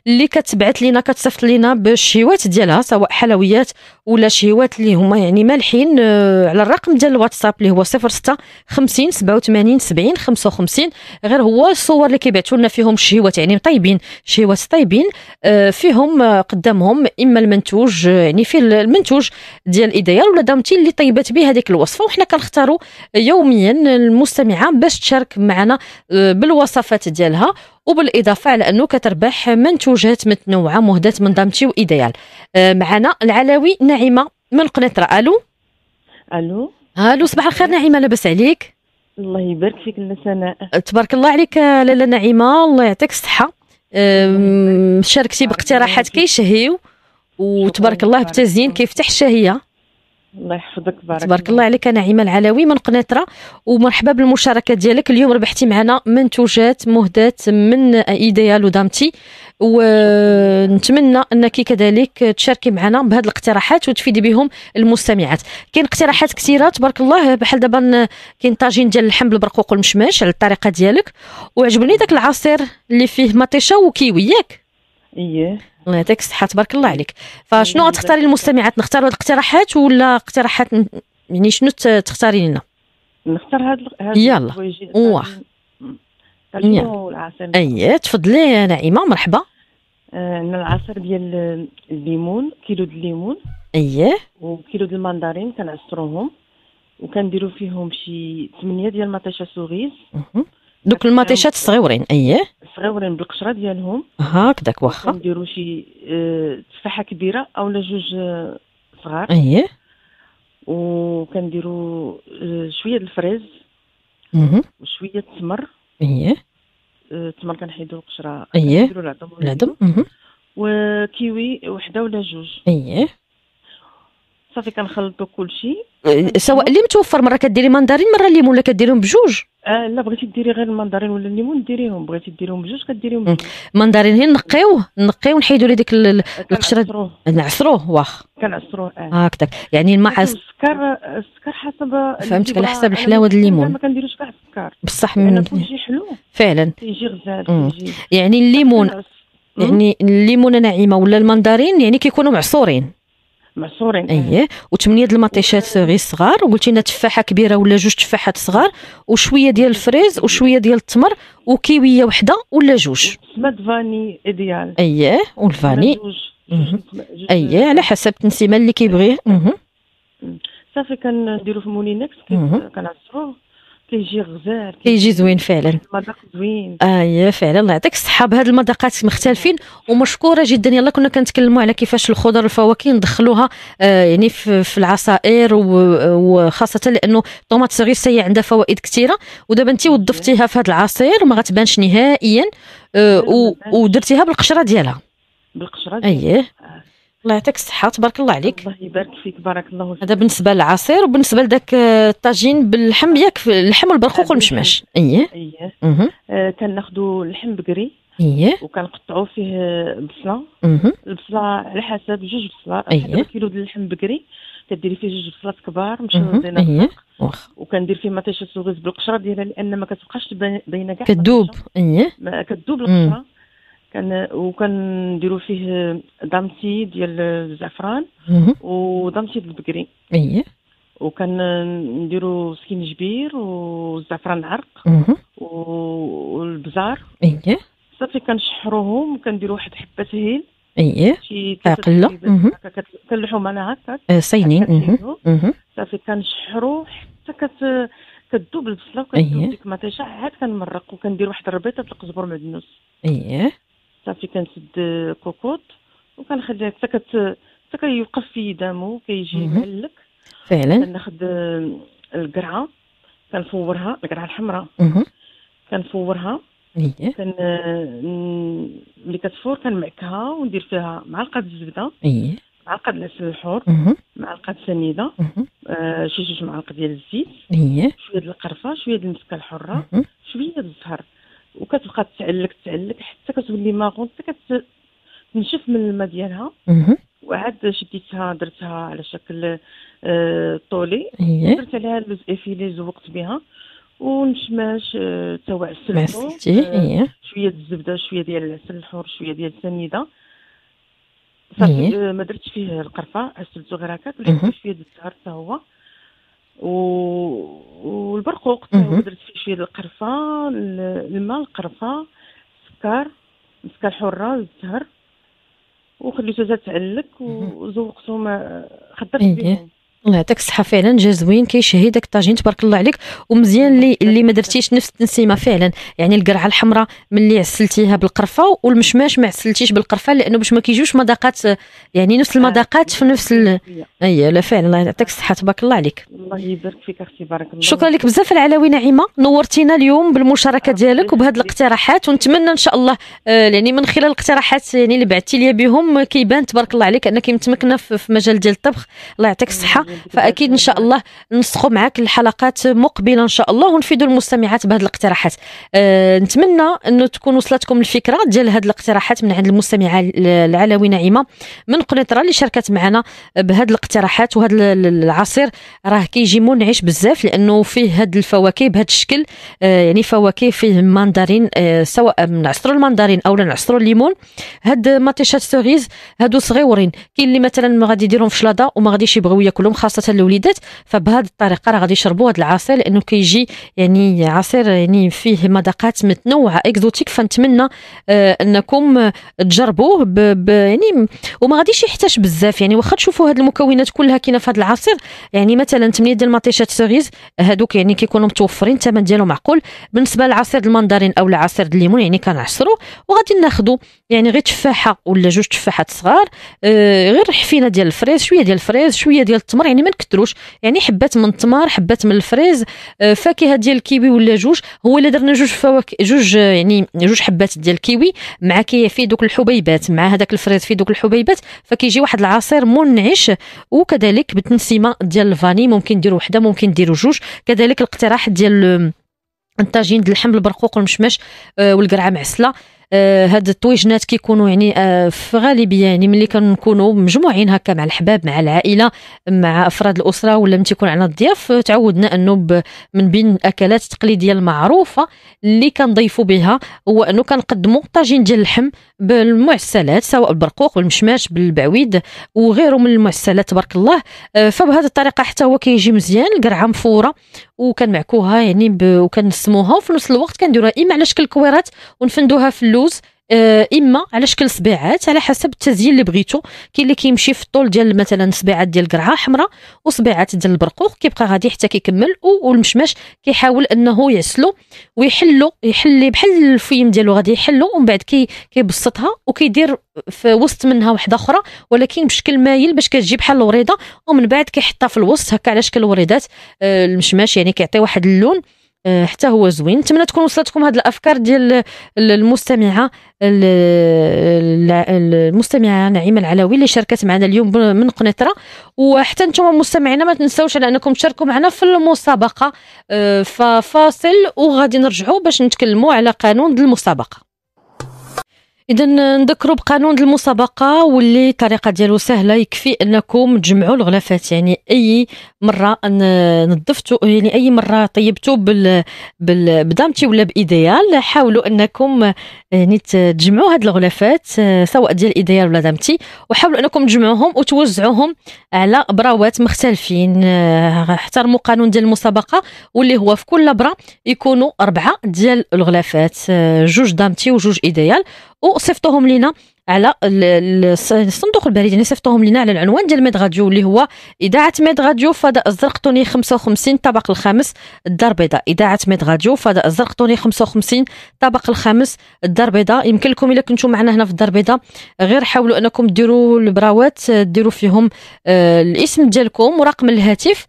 S1: اللي كتبعث لنا كتصيفط لنا بالشهوات ديالها سواء حلويات ولا شهوات اللي هما يعني مالحين آه، على الرقم ديال الواتساب اللي هو 06 50 87 70 55 غير هو الصور اللي كيبعثوا لنا فيهم شهوات يعني طيبين شهوات طيبين آه، فيهم آه، قدامهم إما المنتوج يعني في المنتوج ديال ايديال ولا دامتي اللي طيبت به هذيك الوصفة. وحنا كنختاروا يوميا المستمعة باش تشارك معنا بالوصفات ديالها وبالإضافة على أنه كتربح منتوجات متنوعة مهداة من دامتي وايديال آه، معنا العلاوي ناعمه من قنيطره ألو
S4: ألو.
S1: ألو صباح الخير ناعمه لاباس عليك؟
S4: الله يبارك فيك سناء
S1: تبارك الله عليك لاله نعيمة. الله يعطيك الصحة. شاركتي باقتراحات كيشهيو وتبارك الله بتزيين كيفتح الشهيه
S4: الله يحفظك بارك
S1: تبارك الله عليك نعيمه العلوي من قنيطره ومرحبا بالمشاركة ديالك. اليوم ربحتي معنا منتوجات مهدات من إيديال ودامتي ونتمنى أنك كذلك تشاركي معنا بهذه الاقتراحات وتفيدي بهم المستمعات. كاين اقتراحات كثيرة تبارك الله بحال دابا كاين طاجين ديال اللحم بالبرقوق والمشماش على الطريقة ديالك. وعجبني داك العصير اللي فيه مطيشة وكيوي ياك
S4: اييه
S1: يعطيك الصحه تبارك الله عليك. فشنو غتختاري للمستمعات نختاروا هاد الاقتراحات ولا اقتراحات يعني شنو تختاري لنا؟
S4: نختار هاد
S1: يلا. واخ العصير اييه تفضلي يا نعيمة مرحبا.
S4: عندنا آه العصير ديال الليمون كيلو د الليمون.
S1: اييه
S4: وكيلو د المندرين كنعصروهم. وكنديروا فيهم شي 8 ديال المطيشة cerise.
S1: دوك المطيشات الصغيورين. اييه
S4: صغيورين بالقشرة ديالهم.
S1: هكذاك واخا.
S4: نديروا شي آه تفاحة كبيرة اولا جوج آه صغار.
S1: اييه
S4: وكنديروا آه شوية د ال fraise. وشوية التمر
S1: اييه
S4: التمر كنحيدوا القشرة.
S1: اييه
S4: كنديروا العظم.
S1: العظم.
S4: و kiwi وحدة ولا جوج.
S1: اييه
S4: صافي كنخلطوا كلشي.
S1: سواء اللي متوفر مرة كديري مندرين مرة الليمون ولا كديريهم بجوج؟
S4: آه لا بغيتي ديري غير المندرين ولا الليمون ديريهم. بغيتي ديريهم بجوج كديريهم بجوج.
S1: المندرين هي نقيوه نقيو ونحيدوا لي ديك القشرة. نعصروه واخ.
S4: كنعصروه آه.
S1: هكذاك يعني مع
S4: السكر السكر حسب
S1: فهمتك على حسب الحلاوة ديال الليمون.
S4: ما كنديروش كاع السكر.
S1: بصح
S4: من كيجي حلو.
S1: فعلا.
S4: كيجي غزال
S1: يعني الليمون يعني الليمونه ناعمه ولا المندرين يعني كيكونوا معصورين.
S4: معصورين
S1: اييه وثمانيه د المطيشات غير صغار وقلتي لنا تفاحة كبيرة ولا جوج تفاحات صغار وشوية ديال ال fraise وشوية ديال التمر وكيوية وحدة ولا جوج؟
S4: سماد vanille idéal.
S1: اييه وال vanille. اييه على حسب التنسيمة اللي كيبغيه.
S4: صافي كنديرو في Moulinex كنعصروه. كيجي غزال
S1: كيجي زوين فعلا.
S4: المذاق زوين.
S1: آه فعلا. الله يعطيك الصحة بهاد المذاقات مختلفين ومشكورة جدا. يلا كنا كنتكلموا على كيفاش الخضر والفواكه ندخلوها آه يعني في, في العصائر وخاصة لأنه الطوماط صغير سي عندها فوائد كثيره ودابا انت وظفتيها في هذا العصير وما غتبانش نهائيا آه ودرتيها بالقشرة ديالها.
S4: بالقشرة
S1: ديالها. اييه الله يعطيك الصحة تبارك الله عليك.
S4: الله يبارك فيك بارك الله
S1: فيك. هذا بالنسبة للعصير وبالنسبة لذاك الطاجين باللحم ياك اللحم والبرقوق والمشماش
S4: اييه اييه آه كناخذوا اللحم بقري
S1: اييه
S4: وكنقطعوا فيه بصلة. البصلة على حسب جوج بصلات
S1: اييه
S4: كيلو ديال اللحم بقري كديري فيه جوج بصلات كبار
S1: مشوزين اييه
S4: وكندير فيه مطيشه cerises بالقشرة ديالها لأن ما كتبقاش باينه كاع
S1: كدوب. اييه
S4: كدوب القشرة. كان وكنديروا فيه دامتي ديال الزعفران ودامتي ديال البكري
S1: اييه
S4: وكنديروا سكينجبير والزعفران الخرقوم والبزار.
S1: اييه
S4: صافي كنشحروهم وكنديروا واحد حبة هيل.
S1: اييه
S4: شي
S1: عقله
S4: كنلحوا معنا هكا
S1: صينين
S4: صافي كنشحرو حتى كت كتذوب البصلة وكتذوب ديك المطيشه عاد كنمرق وكندير واحد الربيطة القزبر معدنوس
S1: اييه
S4: صافي كنسد كوكوط وكنخليها حتى كت حتى كيوقف في دمو كيجي معلك
S1: فعلا.
S4: كناخذ القرعة كنفورها القرعة الحمراء. كنفورها.
S1: اييه
S4: كن ملي كتفور كنمعكها وندير فيها معلقة الزبدة.
S1: اييه
S4: معلقة العسل الحور. معلقة سنيده آه شي جوج معالق ديال الزيت.
S1: اييه
S4: شوية ديال القرفة شوية ديال المسكة الحرة. شوية ديال الزهر. وكتبقى تعلك تعلك حتى كتولي ماغون حتى كتنشف من الماء ديالها. وعاد شديتها درتها على شكل آه طولي.
S1: أيه.
S4: درت عليها اللوز إفيلي زوقت بها. ونشماش آه توا
S1: عسلتو آه
S4: شوية الزبدة شوية ديال العسل الحور شوية ديال السنيده صافي آه ما درتش فيه القرفة عسلتو غير هكاك شوية ديال الزهر حتى هو. والبرقوق درت فيه شوية القرفة الماء القرفة السكر المسكه الحره الزهر. وخليته تعلك وزوقته ما خدرت
S1: بهم. الله يعطيك الصحة فعلا. جا زوين كيشهي داك الطاجين تبارك الله عليك. ومزيان اللي اللي ما درتيش نفس التنسيمة فعلا. يعني القرعة الحمراء ملي عسلتيها بالقرفة والمشماش ما عسلتيش بالقرفة لأنه باش ما كيجيوش مذاقات يعني نفس المذاقات في نفس ال... اي لا فعلا. الله يعطيك الصحة تبارك الله عليك.
S4: الله يبارك فيك أختي بارك الله
S1: شكرا لك بزاف العلاوي نعيمه نورتينا اليوم بالمشاركة ديالك وبهذه الاقتراحات ونتمنى إن شاء الله آه، يعني من خلال الاقتراحات يعني اللي بعثتي لي بهم كيبان تبارك الله عليك أنك متمكنة في مجال ديال الطبخ. الله يعطيك الصحة. فأكيد إن شاء الله نسخوا معك الحلقات مقبلة إن شاء الله ونفيدوا المستمعات بهذه الاقتراحات. أه نتمنى أنه تكون وصلتكم الفكرة ديال هذه الاقتراحات من عند المستمعة العلوي نعيمة. من قنيطرة اللي شاركت معنا بهذه الاقتراحات وهذا العصير راه كيجي منعش بزاف لأنه فيه هذه الفواكه بهذا الشكل. أه يعني فواكه فيه ماندارين أه سواء نعصروا الماندارين أو نعصروا الليمون. هاد ماتيشات cerises هادو صغيورين. كاين اللي مثلا ما غادي يديرهم في شلاضة وما غاديش يبغيو ياكلهم. خاصة الوليدات فبهذه الطريقة راه غادي يشربوا هذا العصير لأنه كيجي يعني عصير يعني فيه مذاقات متنوعة exotique. فنتمنى آه أنكم تجربوه ب ب يعني وما غاديش يحتاج بزاف. يعني واخا تشوفوا هذه المكونات كلها كاينة في هذا العصير يعني مثلا 8 ديال المطيشات cerises هذوك يعني كيكونوا متوفرين الثمن ديالهم معقول. بالنسبة لعصير الماندارين أو لعصير الليمون يعني كنعصروا وغادي ناخذوا يعني غير تفاحة ولا جوج تفاحات صغار آه غير حفينة ديال ال fraise شوية ديال ال fraise شوية ديال التمر. يعني ما نكثروش يعني حبات من التمر حبات من ال fraise آه فاكهة ديال الكيوي ولا جوج. هو إلا درنا جوج فواكه جوج يعني جوج حبات ديال الكيوي مع كي في دوك الحبيبات مع هذاك ال fraise في دوك الحبيبات فكيجي واحد العصير منعش. وكذلك بالتنسيمه ديال ال vanille ممكن ديروا وحدة ممكن ديروا جوج. كذلك الاقتراح ديال الطاجين ديال اللحم البرقوق والمشمش آه والقرعة معسلة. آه هاد الطويجنات كيكونوا يعني آه في غالبية يعني ملي كنكونوا مجموعين هكا مع الحباب مع العائلة مع أفراد الأسرة ولا ملي تيكون عندنا الضياف تعودنا أنه من بين الاكلات التقليديه المعروفة اللي كنضيفوا بها هو انه كنقدموا طاجين ديال اللحم بالمعسلات سواء البرقوق والمشماش بالبعويد وغيره من المعسلات تبارك الله. آه فبهذه الطريقة حتى هو كيجي مزيان القرعة مفورة وكنمعكوها يعني ب... وكنسموها وفي نفس الوقت كنديروها إما على شكل كويرات ونفندوها في اللوز. إما على شكل صبيعات على حسب التزيين اللي بغيتو. كاين اللي كيمشي في الطول ديال مثلا صبيعات ديال القرعه حمراء وصبيعات ديال البرقوق كيبقى غادي حتى كيكمل والمشماش كيحاول إنه يعسلو ويحلو يحلي بحال الفيم ديالو غادي يحلو ومن بعد كي كيبسطها وكيدير في وسط منها واحدة أخرى ولكن بشكل مايل باش كتجي بحال الوريده ومن بعد كيحطها في الوسط. هكا على شكل وريدات آه، المشماش يعني كيعطي واحد اللون آه، حتى هو زوين. نتمنى تكون وصلتكم هذه الأفكار ديال المستمعة المستمعة نعيمه العلاوي اللي شاركت معنا اليوم من قنيطرة. وحتى أنتم مستمعينا ما تنساوش على أنكم تشاركوا معنا في المسابقة. آه، ففاصل وغادي نرجعوا باش نتكلموا على قانون المسابقة. إذا نذكروا بقانون المسابقة واللي الطريقة ديالو سهلة يكفي أنكم تجمعوا الغلافات يعني أي مرة نظفتوا يعني أي مرة طيبتوا بال, بال... بدامتي ولا بإيديال حاولوا أنكم يعني تجمعوا هاد الغلافات سواء ديال إيديال ولا دامتي وحاولوا أنكم تجمعوهم وتوزعوهم على براوات مختلفين. احترموا قانون ديال المسابقة واللي هو في كل برا يكونوا أربعة ديال الغلافات جوج دامتي وجوج إيديال. وصيفطوهم لينا على الصندوق البريدي يعني صيفطوهم لنا على العنوان ديال ميد راديو اللي هو إذاعة ميد راديو فضاء الزرقطوني 55 طبق الخامس الدار البيضاء إذاعة ميد راديو فضاء الزرقطوني 55 طبق الخامس الدار البيضاء يمكن لكم إلا كنتم معنا هنا في الدار البيضاء غير حاولوا أنكم ديروا البراوات ديروا فيهم آه، الاسم ديالكم ورقم الهاتف.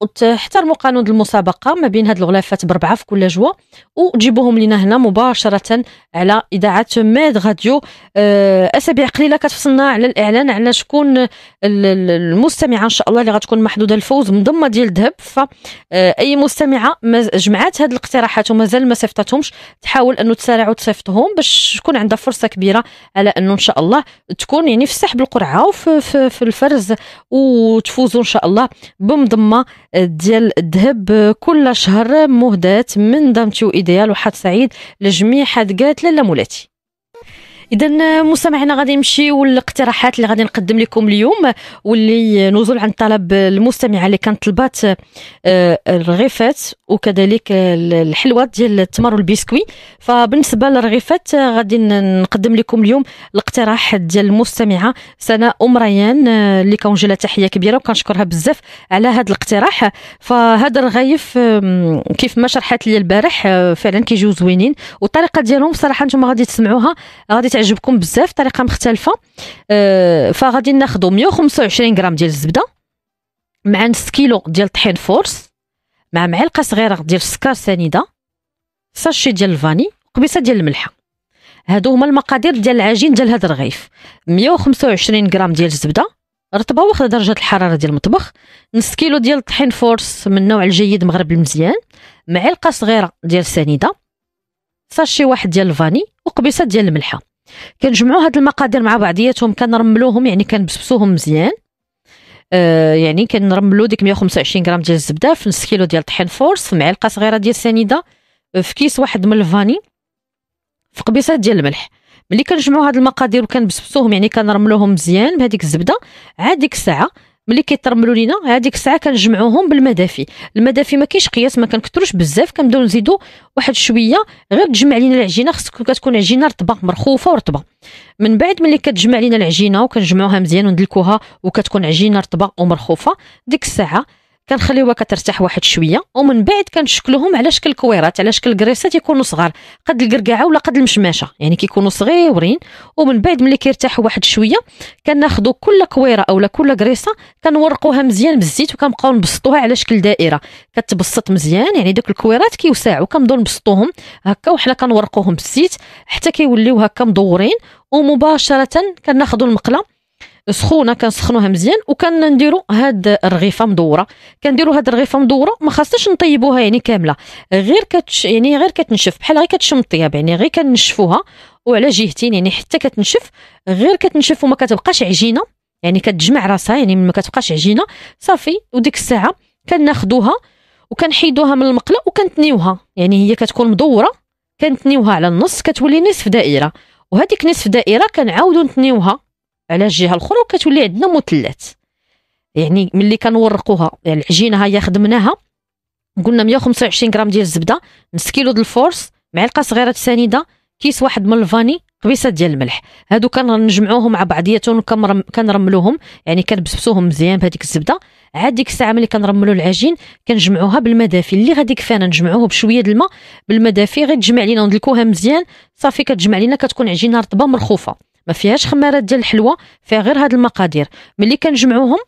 S1: وتحترموا قانون المسابقة ما بين هاد الغلافات بربعة في كل برا وتجيبوهم لنا هنا مباشرة على إذاعة ميد راديو آه، أسابيع قليلة كتفصلنا على الإعلان على شكون المستمعه إن شاء الله اللي غتكون محظوظة الفوز مضمه ديال الذهب. فاي مستمعة جمعات هاد الاقتراحات ومازال ما صيفطتهمش تحاول أنه تسارع وتصيفطهم باش تكون عندها فرصة كبيرة على أنه إن شاء الله تكون يعني في سحب القرعة وفي في, في الفرز وتفوزوا إن شاء الله بمضمة ديال الذهب كل شهر مهدات من دامتي وايديال وحد سعيد لجميع حدقات لاله مولاتي. اذا مستمعينا غادي نمشيو للاقتراحات اللي غادي نقدم لكم اليوم واللي نزول عن طلب المستمعه اللي كانت طلبات آه، الرغيفات وكذلك الحلوى ديال التمر والبسكوي. فبالنسبة للرغيفات غادي نقدم لكم اليوم الاقتراح ديال المستمعة سناء أم ريان آه، اللي كنوجه لها تحية كبيرة وكنشكرها بزاف على هذا الاقتراح. فهذا الرغيف كيف ما شرحت لي البارح آه، فعلا كيجيو زوينين. والطريقة ديالهم صراحة نتوما غادي تسمعوها غادي تعجبكم بزاف طريقة مختلفة. أه فغادي ناخذ 125 غرام ديال الزبدة مع نص كيلو ديال طحين force مع معلقة صغيرة ديال السكر سنيدة sachet ديال ال vanille قبيصه ديال الملحة. هادو هما المقادير ديال العجين ديال هذا الرغيف. 125 غرام ديال الزبدة رطبة واخدة درجة الحرارة ديال المطبخ نص كيلو ديال الطحين force من النوع الجيد مغربل مزيان معلقة صغيرة ديال السنيده sachet واحد ديال ال vanille وقبيصة ديال الملحة. كنجمعوا هاد المقادير مع بعضياتهم كنرملوهم يعني كنبسبسوهم مزيان. آه يعني كنرملو ديك 125 غرام ديال الزبدة في نص كيلو ديال طحين force في معلقة صغيرة ديال السنيده في كيس واحد من ال vanille في قبيصه ديال الملح. ملي كنجمعوا هاد المقادير وكنبسبسوهم يعني كنرملوهم مزيان بهذيك الزبدة عاد ديك الساعة ملي كيترملوا لينا هذيك الساعة كنجمعوهم بالمدافي. المدافي ما كاينش قياس ما كنكثروش بزاف كنبداو نزيدوا واحد شوية. غير تجمع لينا العجينة خصك كتكون عجينة رطبة مرخوفة ورطبة. من بعد ملي كتجمع لينا العجينة وكنجمعوها مزيان وندلكوها وكتكون عجينة رطبة ومرخوفة ديك الساعة كنخليوها كترتاح واحد شوية ومن بعد كنشكلوهم على شكل كويرات على شكل كريسات يكونوا صغار قد القرقعة ولا قد المشماشة يعني كيكونوا صغيورين ومن بعد ملي كيرتاحوا واحد شوية كناخذوا كل كويرة اولا كل كريسه كنورقوها مزيان بالزيت وكنبقاو نبسطوها على شكل دائرة. كتبسط مزيان يعني دوك الكويرات كيوسعوا كنبداو نبسطوهم هكا وحنا كنورقوهم بالزيت حتى كيوليو هكا مدورين ومباشرة كناخذوا المقله سخونة كنسخنوها مزيان وكنديروا هاد الرغيفة مدورة. كنديروا هاد الرغيفة مدورة ما خاصناش نطيبوها يعني كاملة. غير كتش يعني غير كتنشف بحال غير كتشم الطياب يعني غير كنشفوها وعلى جهتين يعني حتى كتنشف غير كتنشف وما كتبقاش عجينة. يعني كتجمع راسها يعني ما كتبقاش عجينة. صافي وديك الساعة كناخذوها وكنحيدوها من المقلة وكنتنيوها. يعني هي كتكون مدورة كنتنيوها على النص كتولي نصف دائرة. وهذيك نصف دائرة كنعاودو نتنيوها. على الجهة الأخرى وكتولي عندنا مثلث يعني ملي كنورقوها يعني العجينة هي خدمناها قلنا 125 غرام ديال الزبدة نص كيلو ديال الفورس معلقة صغيرة سنيدة كيس واحد من الفاني قبيصة ديال الملح. هادو كنجمعوهم مع بعضياتهم وكنرملوهم يعني كنبسبسوهم مزيان بهذيك الزبدة. عاد ديك الساعة ملي كنرملوا العجين كنجمعوها بالمدافي. اللي غادي كفانا نجمعوه بشوية الماء بالمدافي غير تجمع لينا وندلكوها مزيان. صافي كتجمع لينا كتكون عجينة رطبة مرخوفة. ما فيهاش خمارات ديال الحلوى فيها غير هاد المقادير. ملي كنجمعوهم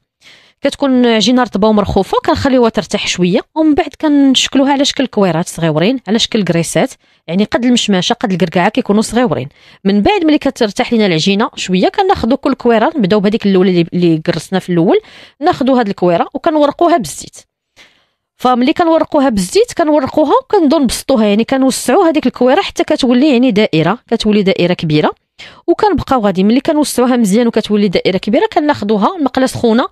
S1: كتكون عجينه رطبة ومرخوفة كنخليوها ترتاح شوية ومن بعد كنشكلوها على شكل كويرات صغيورين على شكل كريسات يعني قد المشماشة قد الكركعه كيكونوا صغيورين. من بعد ملي كترتاح لينا العجينة شوية كناخذوا كل كويرة نبداو بهذيك الأولى اللي قرصنا في الأول ناخذوا هاد الكويرة وكنورقوها بالزيت. فملي كنورقوها بالزيت كنورقوها وكنبداو نبسطوها يعني كنوسعوا هذيك الكويرة حتى كتولي يعني دائرة كتولي دائرة كبيرة. وكنبقاو غادي. ملي كنوسعوها مزيان وكتولي دائرة كبيرة كناخذوها المقله سخونه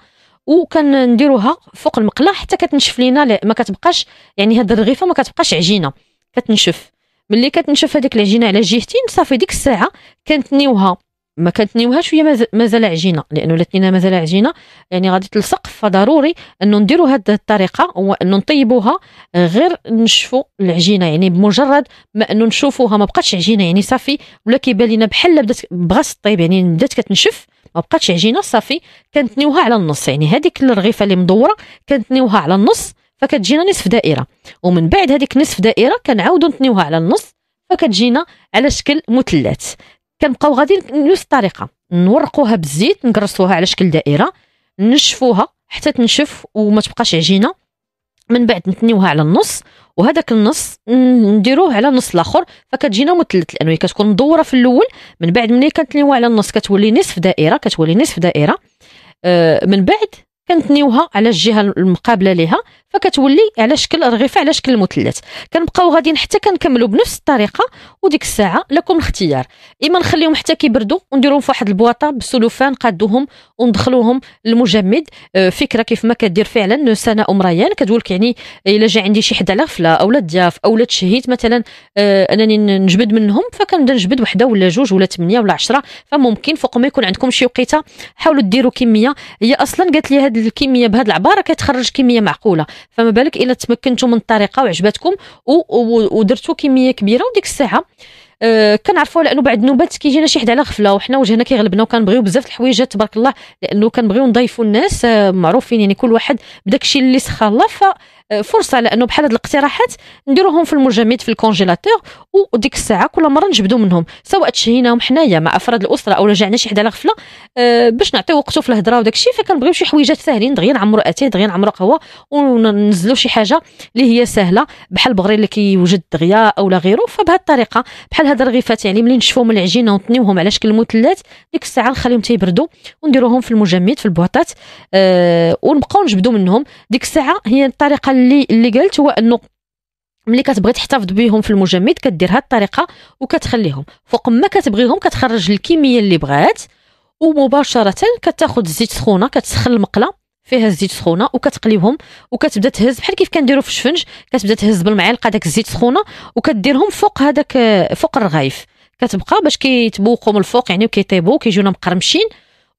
S1: وكنديروها فوق المقله حتى كتنشف لينا. ما كتبقاش يعني هاد الرغيفة ما كتبقاش عجينة كتنشف. ملي كتنشف هذيك العجينة على جهتين صافي ديك الساعة كنتنيوها. ما كنتنيوهاش وهي مازال عجينة لأنه لا تنينا مازال عجينة. يعني غادي تلصق فضروري أنه نديروا هذه الطريقة هو انه نطيبوها غير نشفوا العجينة. يعني بمجرد ما أنه نشوفوها ما بقاتش عجينة. يعني صافي ولا كيبان لنا بحال بدات بغات طيب يعني بدات كتنشف ما بقاتش عجينة صافي. كنتنيوها على النص. يعني هذيك الرغيفة اللي مدورة كنتنيوها على النص فكتجينا نصف دائرة. ومن بعد هذيك نصف دائرة كنعاودوا نتنيوها على النص فكتجينا على شكل مثلث. كنبقاو غادي نفس الطريقة نورقوها بالزيت نقرصوها على شكل دائرة نشفوها حتى تنشف وما تبقاش عجينة. من بعد نتنيوها على النص وهذاك النص نديروه على النص الآخر فكتجينا مثلث لأنه كتكون مدورة في الأول. من بعد ملي كنتنيوها على النص كتولي نصف دائرة كتولي نصف دائرة. آه من بعد كنتنيوها على الجهة المقابلة لها فكتولي على شكل رغيفة على شكل المثلث. كنبقاو غاديين حتى كنكملوا بنفس الطريقة وديك الساعة لكم الاختيار. إما نخليهم حتى كيبردوا ونديرهم في واحد البواطة بالسلوفان نقادوهم وندخلوهم للمجمد. آه، فكرة كيف ما كدير فعلا سنة ام ريان كتقول لك يعني إلا جا عندي شي حدا غفله اولا ضياف اولا تشهيت مثلا آه، أنني نجبد منهم فكنبدا نجبد وحدة ولا جوج ولا ثمانيه ولا عشرة. فممكن فوق ما يكون عندكم شي وقيتة حاولوا ديروا كمية. هي أصلا قالت لي هذه الكمية بهذه العبارة كتخرج كمية معقولة. فما بالك إلا تمكنتوا من الطريقة وعجبتكم ودرتوا كمية كبيرة وديك الساعة أه كنعرفوا لأنه بعد نوبات كيجينا شي حد على غفلة وحنا وجهنا كيغلبنا وكنبغيو بزاف الحويجات تبارك الله لأنه كنبغيو نضيفوا الناس أه معروفين يعني كل واحد بداك الشيء اللي سخى الله فرصة لأنه بحال هاد الاقتراحات نديروهم في المجمد في الكونجيلاتور وديك الساعة كل مرة نجبدوا منهم سواء تشهيناهم حنايا مع أفراد الأسرة أو رجعنا شي حدا على غفلة أه باش نعطيو وقته في الهضره وداك الشيء فكنبغيو شي حويجات ساهلين دغيا نعمروا اتاي دغيا نعمروا قهوة وننزلوا شي حاجة اللي هي سهلة بحال البغري اللي كيوجد دغيا أو لا غيره فبهذه الطريقة بحال هاد الرغيفات يعني ملي نشفوا من العجينه ونطنيوهم على شكل مثلث ديك الساعة نخليهم تيبردوا ونديروهم في المجمد في البواطات أه ونبقاو نجبدوا منهم. ديك الساعة هي الطريقة اللي اللي قلت هو أنه ملي كتبغي تحتفظ بهم في المجمد كدير هاد الطريقة وكتخليهم. فوق ما كتبغيهم كتخرج الكمية اللي بغات ومباشرة كتاخذ الزيت سخونة كتسخن المقلة فيها الزيت سخونة وكتقليهم وكتبدأ تهز. بحال كيف كنديروا في الشفنج كتبدأ تهز بالمعلقة داك الزيت سخونة وكديرهم فوق هذاك فوق الرغايف. كتبقى باش كيتبوقوا من الفوق يعني وكيطيبوا كيجيونا مقرمشين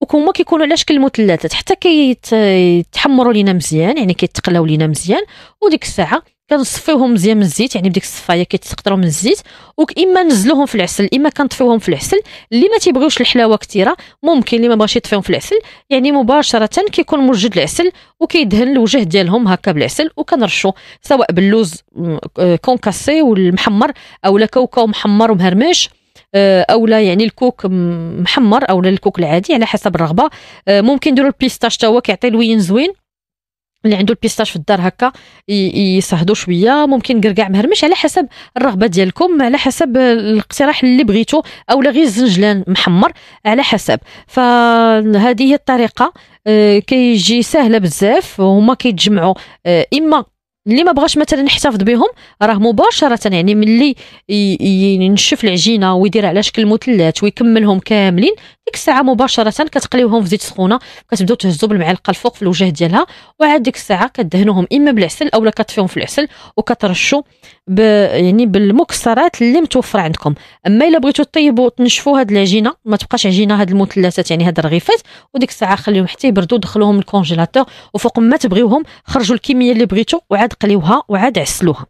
S1: وكما كيكونوا على شكل مثلثات حتى كيتحمروا لينا مزيان يعني كيتقلاو لينا مزيان. وديك الساعة كنصفيوهم مزيان من الزيت يعني بديك الصفاية كيتقطروا من الزيت واما نزلوهم في العسل إما كنطفيوهم في العسل. اللي ما تيبغيوش الحلاوة كثيره ممكن اللي ما بغاش يطفيهم في العسل يعني مباشرة كيكون موجد العسل وكيدهن الوجه ديالهم هكا بالعسل وكنرشوا سواء باللوز كونكاسي والمحمر أو لا كاوكاو محمر ومهرمش آه، أو لا يعني الكوك محمر أو لا الكوك العادي على حسب الرغبة. آه، ممكن نديروا ال pistache حتى هو كيعطي لوين زوين. اللي عنده ال pistache في الدار هكا يصهدوا شوية. ممكن قرقاع مهرمش على حسب الرغبة ديالكم على حسب الاقتراح اللي بغيتو أو غير الزنجلان محمر على حسب. فهذه هي الطريقة. آه، كيجي سهلة بزاف هما كيتجمعوا. إما اللي ما بغاش مثلا يحتفظ بهم راه مباشرة يعني ملي ينشف العجينة ويدير على شكل مثلث ويكملهم كاملين ديك الساعة مباشرة كتقليوهم في زيت سخونه كتبداو تهزوا بالمعلقة الفوق في الوجه ديالها وعاد ديك الساعة كدهنوهم إما بالعسل اولا كتفيهم في العسل وكترشوا ب يعني بالمكسرات اللي متوفرة عندكم. أما إلا بغيتوا طيبوا تنشفوا هاد العجينه ما تبقاش عجينة هاد المثلثات يعني هاد الرغيفات وديك الساعة خليهم حتى يبردوا دخلوهم الكونجيلاتور وفوق ما تبغيوهم خرجوا الكميه اللي بغيتوا وعاد قليوها وعاد عسلوها.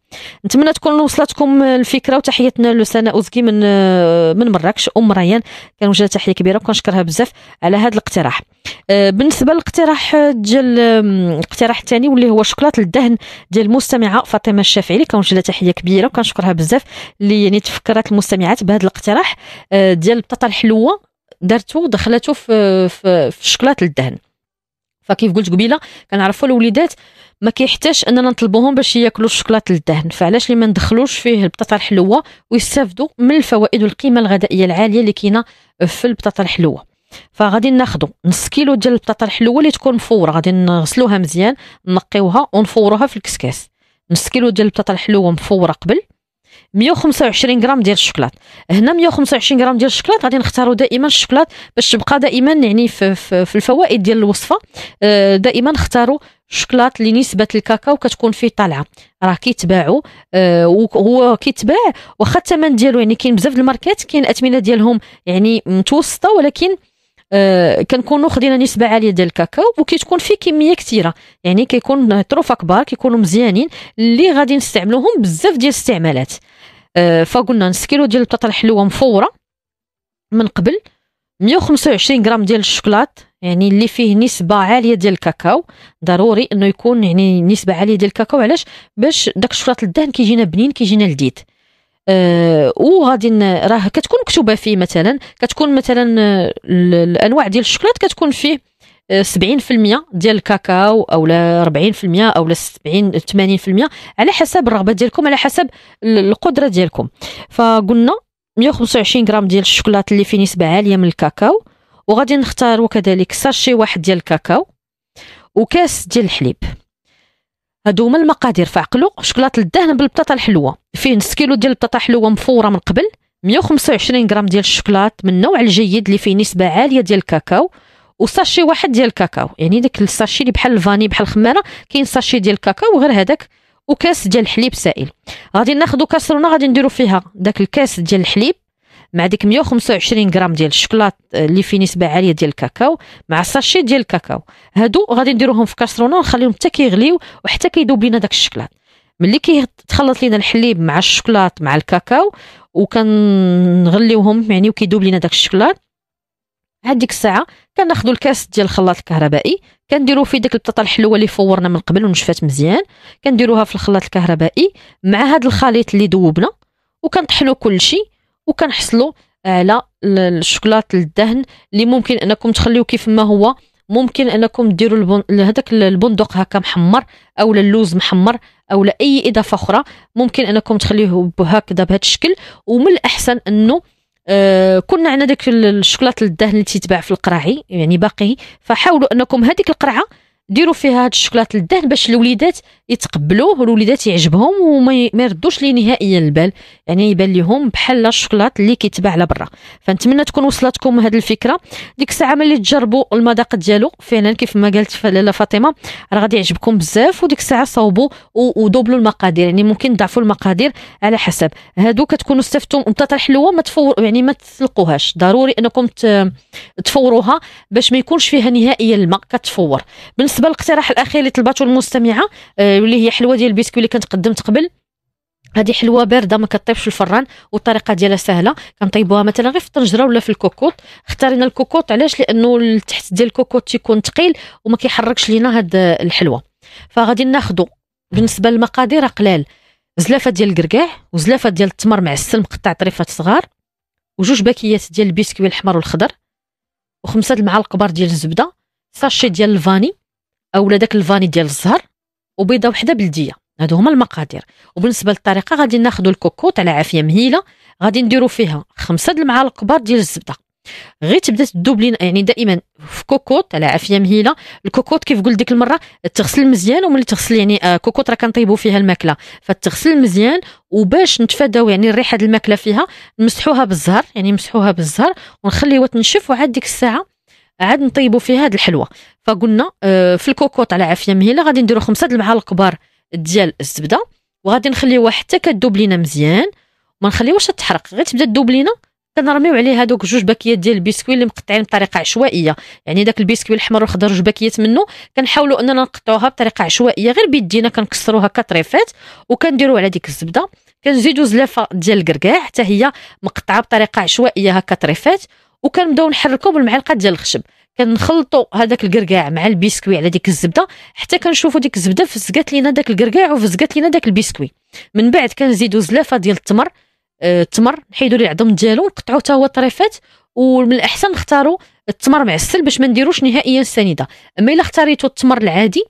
S1: نتمنى تكون وصلتكم الفكرة وتحياتنا لسناء أوزكي من من مراكش. أم ريان كنوجه تحية كبيرة وكنشكرها بزاف على هذا الاقتراح. آه، بالنسبة للاقتراح ديال الاقتراح الثاني واللي هو شوكولاتة الدهن ديال المستمعه فاطمة الشافعي كنوجه لها تحية كبيرة وكنشكرها بزاف اللي يعني تفكرت المستمعات بهذا الاقتراح آه، ديال البطاطا الحلوة دارته ودخلته في في, في شوكولاتة الدهن. فكيف قلت قبيلة كنعرفوا الوليدات ما كيحتاج أننا نطلبوهم باش ياكلوا الشوكولاته الدهن. فعلاش لي ما ندخلوش فيه البطاطا الحلوة ويستافدوا من الفوائد والقيمة الغذائية العالية اللي كاينة في البطاطا الحلوة. فغادي ناخذوا نص كيلو ديال البطاطا الحلوة اللي تكون مفورة غادي نغسلوها مزيان نقيوها ونفوروها في الكسكاس. نص كيلو ديال البطاطا الحلوة مفورة قبل. 125 غرام ديال الشوكولات. هنا 125 غرام ديال الشوكولات غادي نختاروا دائما الشوكولات باش تبقى دائما يعني في, في, في الفوائد ديال الوصفة. آه، دائما اختاروا الشوكولات اللي نسبة الكاكاو كتكون فيه طالعة. راه كيتباعوا آه وهو كيتباع واخا الثمن ديالو يعني كاين بزاف الماركات كاين الاثمنه ديالهم يعني متوسطة ولكن كنكونوا خدينا نسبة عالية ديال الكاكاو وكتكون فيه كمية كثيرة. يعني كيكون طروفه كبار كيكونوا مزيانين اللي غادي نستعملوهم بزاف ديال الاستعمالات. آه فقلنا نص كيلو ديال البطاطا الحلوة مفورة من قبل 125 غرام ديال الشوكولات يعني اللي فيه نسبة عالية ديال الكاكاو. ضروري إنه يكون يعني نسبة عالية ديال الكاكاو. علاش؟ باش داك الشوكولاط الدهن كيجينا بنين كيجينا لذيذ. أه وغادي راه كتكون مكتوبة فيه مثلا كتكون مثلا آه، الأنواع ديال الشوكولات كتكون فيه 70% آه، ديال الكاكاو أو لا 40% أو لا 70 80% على حسب الرغبه ديالكم على حسب القدرة ديالكم. فقلنا 125 غرام ديال الشوكولات اللي فيه نسبة عالية من الكاكاو وغادي نختاروا كذلك sachet واحد ديال الكاكاو وكاس ديال الحليب. هادو هما المقادير فعقلوا شكلاط الدهن بالبطاطا الحلوة. فيه نص كيلو ديال البطاطا حلوة مفورة من قبل. 125 غرام ديال الشوكولات من النوع الجيد اللي فيه نسبة عالية ديال الكاكاو. و sachet واحد ديال الكاكاو. يعني داك ال sachet اللي بحال ال vanille بحال الخمارة كاين sachet ديال الكاكاو غير هذاك وكاس ديال الحليب سائل. غادي ناخذ كاسرونه غادي نديرو فيها داك الكاس ديال الحليب. مع ديك 125 غرام ديال الشوكولات آه، اللي فيه نسبة عالية ديال الكاكاو مع sachet ديال الكاكاو. هادو غادي نديروهم في كاسرونه ونخليهم حتى كيغليو وحتى كيذوب لينا داك الشوكولات. ملي كيتخلط لينا الحليب مع الشوكولات مع الكاكاو وكنغليوهم يعني وكيذوب لينا داك الشوكولات عاد ديك الساعة كناخذوا الكاس ديال الخلاط الكهربائي كنديروا فيه ديك البطاطا الحلوة اللي فورنا من قبل ونشفات مزيان كنديروها في الخلاط الكهربائي مع هذا الخليط اللي ذوبنا وكنطحنوا كل شيء وكنحصلوا على الشوكولات الدهن اللي ممكن أنكم تخليوه كيف ما هو. ممكن أنكم ديروا هذاك البندق هكا محمر أو اللوز محمر أو أي إضافة أخرى. ممكن أنكم تخليوه هكذا بهذا الشكل. ومن الأحسن أنه آه كنا عندنا داك الشوكولات الدهن اللي تيتباع في القراعي يعني باقي. فحاولوا أنكم هذيك القرعة ديروا فيها هاد الشوكولات للدهن باش الوليدات يتقبلوه والوليدات يعجبهم وما يردوش ليه نهائيا البال. يعني يبان لهم بحال الشوكولات اللي كيتباع لبرا فنتمنى تكون وصلتكم هذه الفكرة. ديك الساعة ملي تجربوا المذاق ديالو. فعلا كيف ما قالت لاله فاطمة راه غادي يعجبكم بزاف وديك الساعة صوبوا ودوبلوا المقادير. يعني ممكن تضعفوا المقادير على حسب. هادو كتكونوا استفتوا البطاطا الحلوه ما تفور يعني ما تسلقوهاش. ضروري انكم تفوروها باش ما يكونش فيها نهائيا الماء كتفور. بالنسبة للاقتراح الأخير اللي طلبته المستمعة واللي هي حلوة ديال البسكوي اللي كنت قدمت قبل هذه حلوة باردة ما كطيبش في الفران والطريقة ديالها سهلة. كنطيبوها مثلا غير في الطنجرة ولا في الكوكوط اختارينا الكوكوط علاش؟ لأنه التحت ديال الكوكوط تيكون ثقيل وما كيحركش لينا هاد الحلوة. فغادي ناخذ بالنسبة للمقادير قلال. زلافة ديال الكركاع وزلافة ديال التمر معسل مقطع طريفات صغار وجوج باكيات ديال البسكوي الاحمر والخضر وخمسة المعالق كبار ديال الزبدة sachet ديال ال vanille اولا داك ال vanille ديال الزهر. وبيضة وحدة بلدية. هادو هما المقادير. وبالنسبة للطريقة غادي ناخذ الكوكوط على عافية مهيلة. غادي نديرو فيها خمسة المعالق كبار ديال الزبدة. غير تبدأ تذوب لينا يعني دائما في كوكوط على عافية مهيلة. الكوكوط كيف قلت ديك المرة تغسل مزيان وملي تغسل يعني آه كوكوط راه كنطيبوا فيها الماكلة. فتغسل مزيان وباش نتفاداو يعني الريحة الماكلة فيها نمسحوها بالزهر يعني نمسحوها بالزهر ونخليوها تنشف. وعاد ديك الساعة عاد نطيبوا فيها هاد الحلوة. فقلنا آه في الكوكوط على عافية مهيلة غادي نديروا خمسة المعالق كبار ديال الزبدة وغادي نخليوها حتى كدوب لينا مزيان ما نخليوهاش تحرق. غير تبدا تذوب لينا كنرميو عليه هذوك جوج باكيات ديال البسكوي اللي مقطعين بطريقة عشوائية. يعني داك البسكوي الأحمر والخضر جوج باكيات منه كنحاولوا أننا نقطعوها بطريقة عشوائية. غير بيدينا كنكسروها كطريفات وكنديروا على ديك الزبدة. كنزيدوا زلافة ديال الكركاع حتى هي مقطعة بطريقة عشوائية هكا طريفات. وكنبداو نحركوا بالمعلقة ديال الخشب. كنخلطوا هذاك الكركاع مع البسكوي على ديك الزبدة حتى كنشوفوا ديك الزبدة فزقات لينا داك الكركاع وفزقات لينا داك البسكوي. من بعد كنزيدوا زلافة ديال التمر آه التمر نحيدوا ليه العظم ديالو نقطعوا حتى هو طريفات ومن الأحسن نختاروا التمر معسل باش ما نديروش نهائيا سنيدة. أما إلا اختاريتوا التمر العادي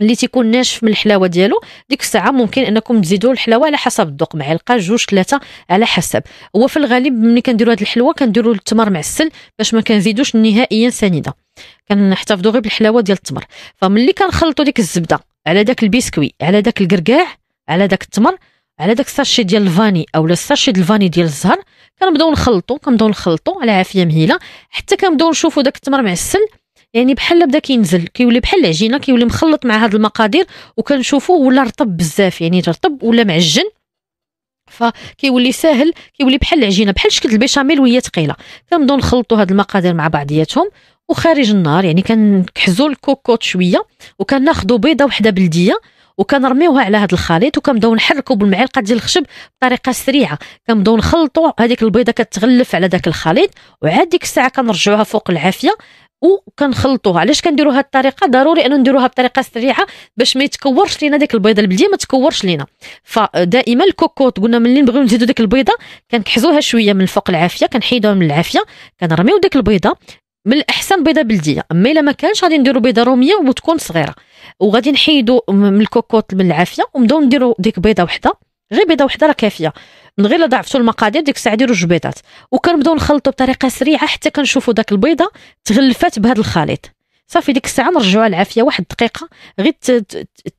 S1: اللي تيكون ناشف من الحلاوة ديالو ديك الساعة ممكن أنكم تزيدوا الحلاوة على حسب الذوق. معلقه جوج ثلاثة على حسب. هو في الغالب ملي كنديروا هذه الحلوة كنديروا التمر معسل باش ما كنزيدوش نهائيا سنيدة. كنحتفظوا غير بالحلاوة ديال التمر. فملي كنخلطوا ديك الزبدة على داك البسكوي على داك الكركاع على داك التمر على داك ال sachet ديال ال vanille أو ال sachet ديال ال vanille ديال الزهر كنبداو نخلطوا كنبداو نخلطوا على عافية مهيلة حتى كنبداو نشوفوا داك التمر معسل يعني بحال بدا كينزل كيولي بحال العجينة كيولي مخلط مع هاد المقادير وكنشوفوه ولا رطب بزاف يعني رطب ولا معجن. فكيولي ساهل كيولي بحال العجينة بحال شكل البيشاميل وهي ثقيله كنبداو نخلطوا هاد المقادير مع بعضياتهم وخارج النار يعني كنكحزوا الكوكوط شوية وكناخذوا بيضة وحدة بلدية وكنرميوها على هذا الخليط وكنبداو نحركوا بالمعلقة ديال الخشب بطريقة سريعة. كنبداو نخلطوا هذيك البيضة كتغلف على ذاك الخليط وعاد ديك الساعة كنرجعوها فوق العافية. وكنخلطوها. علاش كنديروا هذه الطريقة؟ ضروري انه نديروها بطريقة سريعة باش ما يتكورش لينا ديك البيضة. البلدية ما تكورش لينا. فدائما الكوكوط قلنا ملي نبغيو نزيدوا ديك البيضة كنكحزوها شوية من فوق العافية كنحيدوها من العافية كنرميو ديك البيضة من الأحسن بيضة بلدية. أما إلا ما كانش غادي نديروا بيضة رومية وتكون صغيرة. وغادي نحيدوا من الكوكوط من العافية ونبداو نديروا ديك بيضة وحدة. غير بيضة وحدة راه كافية. من غير ضعفتوا المقادير ديك الساعة ديروا جوج بيضات وكنبداو نخلطوا بطريقة سريعة حتى كنشوفوا داك البيضة تغلفات بهذا الخليط. صافي ديك الساعة نرجعوها العافية واحد الدقيقة غير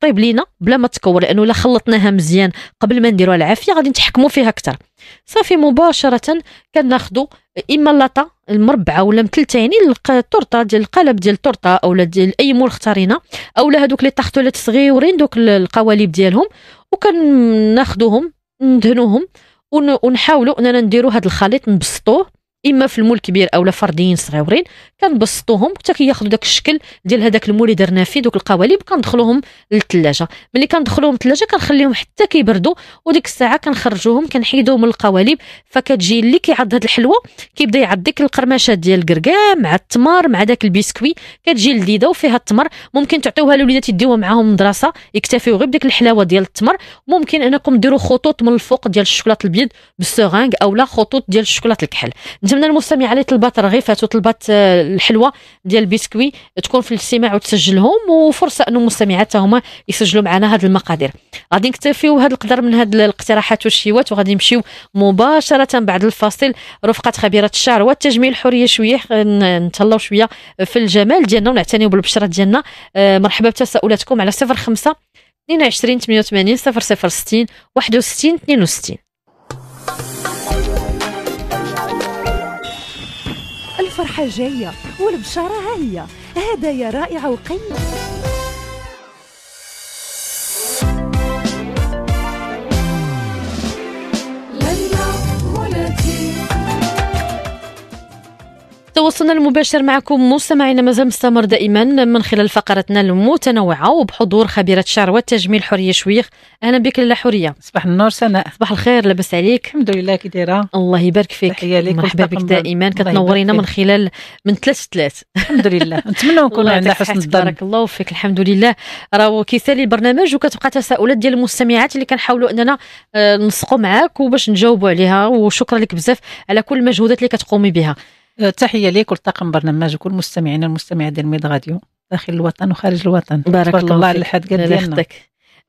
S1: طيب لينا بلا ما تكور لأنه إلا خلطناها مزيان قبل ما نديروها العافية غادي نتحكموا فيها أكثر صافي مباشرة كناخذوا إما لاطا المربعة ولا مثلثه يعني التورته ديال القالب ديال التورته اولا ديال أي مول اختارينا اولا هذوك لي طاحتولات صغيورين دوك القوالب ديالهم وكناخذوهم ندهنوهم ونحاولوا أننا نديروا هذا الخليط نبسطوه إما في المول كبير اولا فرديين صغيورين كنبسطوهم حتى كياخذوا داك الشكل ديال هذاك المول اللي درنا فيه دوك القوالب كندخلوهم للثلاجه ملي كندخلوهم للثلاجه كنخليهم حتى كيبردوا وديك الساعة كنخرجوهم كنحيدوهم من القوالب فكتجي اللي كيعض هاد الحلوة كيبدا يعض ديك القرماشات ديال الكركاع مع التمر مع داك البسكوي كتجي لذيذة وفيها التمر. ممكن تعطيوها للوليدات يديوها معاهم المدرسة يكتفيو غير بديك الحلاوة ديال التمر. ممكن أنكم ديروا خطوط من الفوق ديال الشوكولاط البيض بالسوغانغ اولا خطوط ديال الشوكولاط الكحل. نتمنى المستمع اللي طلبات رغيفات وطلبات آه، الحلوة ديال البسكوي تكون في الاستماع وتسجلهم وفرصة انه المستمعات هما يسجلوا معنا هذه المقادير. غادي نكتفيو بهذا القدر من هذه الاقتراحات والشيوات وغادي نمشيو مباشرة بعد الفاصل رفقة خبيرة الشعر والتجميل الحريه شوية نتهلاو شوية في الجمال ديالنا ونعتنيو بالبشرة ديالنا. آه، مرحبا بتساؤلاتكم على 05 22 88 0060 61 62
S3: الفرحة جاية والبشارة هي. هدايا رائعة وقيمة.
S1: تواصلنا المباشر معكم مستمعينا مازال مستمر دائما من خلال فقرتنا المتنوعة وبحضور خبيرة الشعر والتجميل حورية شويخ. أهلا بك لاله حورية.
S5: صباح النور سناء.
S1: صباح الخير لاباس عليك.
S5: الحمد لله كي دايرة.
S1: الله يبارك فيك.
S5: تحية
S1: مرحبا بك دائما. كتنورينا من خلال من ثلاث ثلاث.
S5: الحمد لله. [laughs] نتمنى نكون عندنا حسن الظن.
S1: بارك الله فيك الحمد لله. راه كيسالي البرنامج وكتبقى تساؤلات ديال المستمعات اللي كنحاولوا أننا آه، نسقوا معاك وباش نجاوبوا عليها. وشكرا لك بزاف على كل المجهودات اللي كتقومي بها.
S5: تحية لك ولطاقم برنامج وكل مستمعينا المستمعات ديال ميد راديو داخل الوطن وخارج الوطن.
S1: بارك الله,
S5: الله على الحد ديالنا.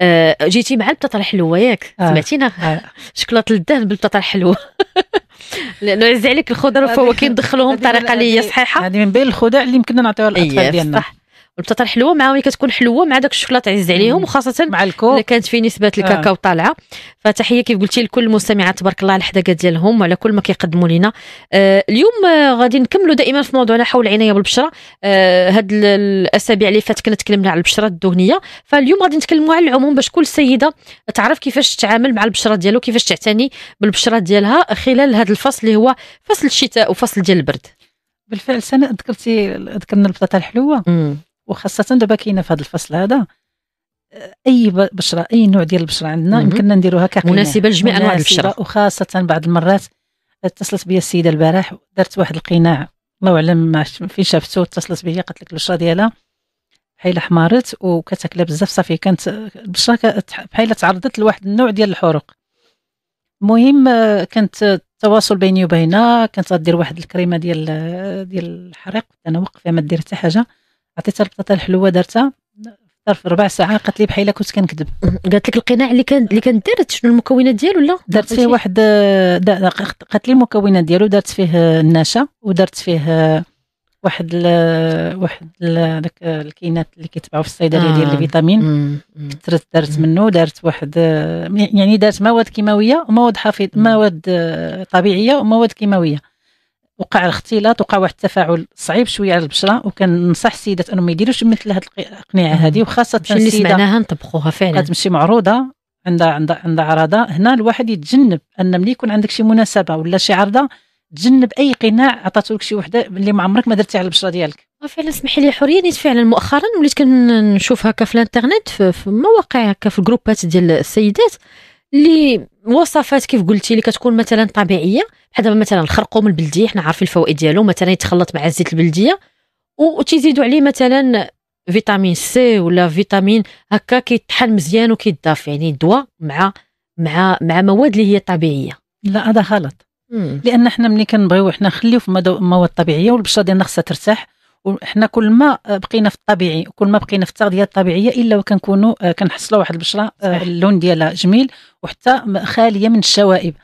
S1: آه جيتي مع البطاطا الحلوة ياك؟ آه. سمعتينا؟ آه. شكلاط الدهن بالبطاطا الحلوة. [laughs] لأنه عز عليك الخضر والفواكه ندخلوهم بطريقة اللي هي صحيحة.
S5: هذه من بين الخضع اللي يمكننا نعطيوها للاطفال ديالنا. صح.
S1: البطاطا الحلوة معاهم كتكون حلوة مع داك الشوكولاط عز عليهم وخاصة
S5: مع الكوك. إلا
S1: كانت في نسبة الكاكاو آه. طالعة. فتحية كيف قلتي لكل المستمعات تبارك الله على الحداقة ديالهم وعلى كل ما كيقدموا لنا آه اليوم آه غادي نكملوا دائما في موضوعنا حول العنايه بالبشرة. آه هاد الأسابيع اللي فات كنا تكلمنا على البشرة الدهنية. فاليوم غادي نتكلموا على العموم باش كل سيدة تعرف كيفاش تتعامل مع البشرة ديالها وكيفاش تعتني بالبشرة ديالها خلال هذا الفصل اللي هو فصل الشتاء وفصل ديال البرد.
S5: بالفعل سنة ذكرتي ذكرنا البطاطا الحلوة. وخاصة دابا كاينة في هذا الفصل هذا أي بشرة أي نوع ديال البشرة عندنا يمكننا نديروها كقناع
S1: مناسبة لجميع أنواع البشرة.
S5: وخاصة بعض المرات اتصلت بي السيدة البارح درت واحد القناع. الله اعلم ما فين شافته اتصلت بي قالت لك البشرة ديالها بحال حمارت وكتاكلها بزاف. صافي كانت البشرة بحال تعرضت لواحد النوع ديال الحروق. المهم كانت التواصل بيني وبينها كانت غدير واحد الكريمة ديال ديال الحريق. أنا وقفها ما دير حتى حاجة. عطيتها البطاطا الحلوة درتها في ربع ساعة قالت لي بحال كنت كنكذب.
S1: قالت لك القناع اللي كان اللي كانت دارت شنو المكونات ديالو؟ لا
S5: درت فيه واحد قالت لي المكونات ديالو درت فيه النشا ودرت فيه واحد ال واحد داك الكينات اللي كيتباعوا في الصيدلية ديال آه. الفيتامين. كثرت درت منه دارت واحد يعني دارت مواد كيماوية ومواد حافظ مواد طبيعية ومواد كيماوية. وقع الاختلاط وقع واحد التفاعل صعيب شوية على البشرة وكننصح السيدات انهم ما يديروش مثل هذه الاقنعه هذه وخاصة
S1: اللي سمعناها نطبقوها فعلا.
S5: تمشي معروضة عندها عندها عندها عرضة. هنا الواحد يتجنب أن ملي يكون عندك شي مناسبة ولا شي عرضة تجنب أي قناع عطاتو لك شي وحدة اللي ما عمرك ما درتي على البشرة ديالك.
S1: فعلا اسمحي لي حوريه نيت فعلا مؤخرا وليت كنشوف هكا في الانترنت في, في مواقع هكا في الجروبات ديال السيدات اللي وصفات كيف قلتي اللي كتكون مثلا طبيعية دابا مثلا الخرقوم البلدي حنا عارفين الفوائد ديالو مثلا يتخلط مع الزيت البلدية وتيزيدوا عليه مثلا فيتامين سي ولا فيتامين هكا كيطحن مزيان وكيضاف يعني دواء مع مع مع مواد اللي هي طبيعية.
S5: لا هذا غلط. لأن حنا ملي كنبغيو حنا نخليو في مواد طبيعية والبشرة ديالنا خصها ترتاح وحنا كل ما بقينا في الطبيعي وكل ما بقينا في التغذية الطبيعية إلا وكنكونوا آه، كنحصلوا واحد البشرة آه، اللون ديالها جميل وحتى خالية من الشوائب.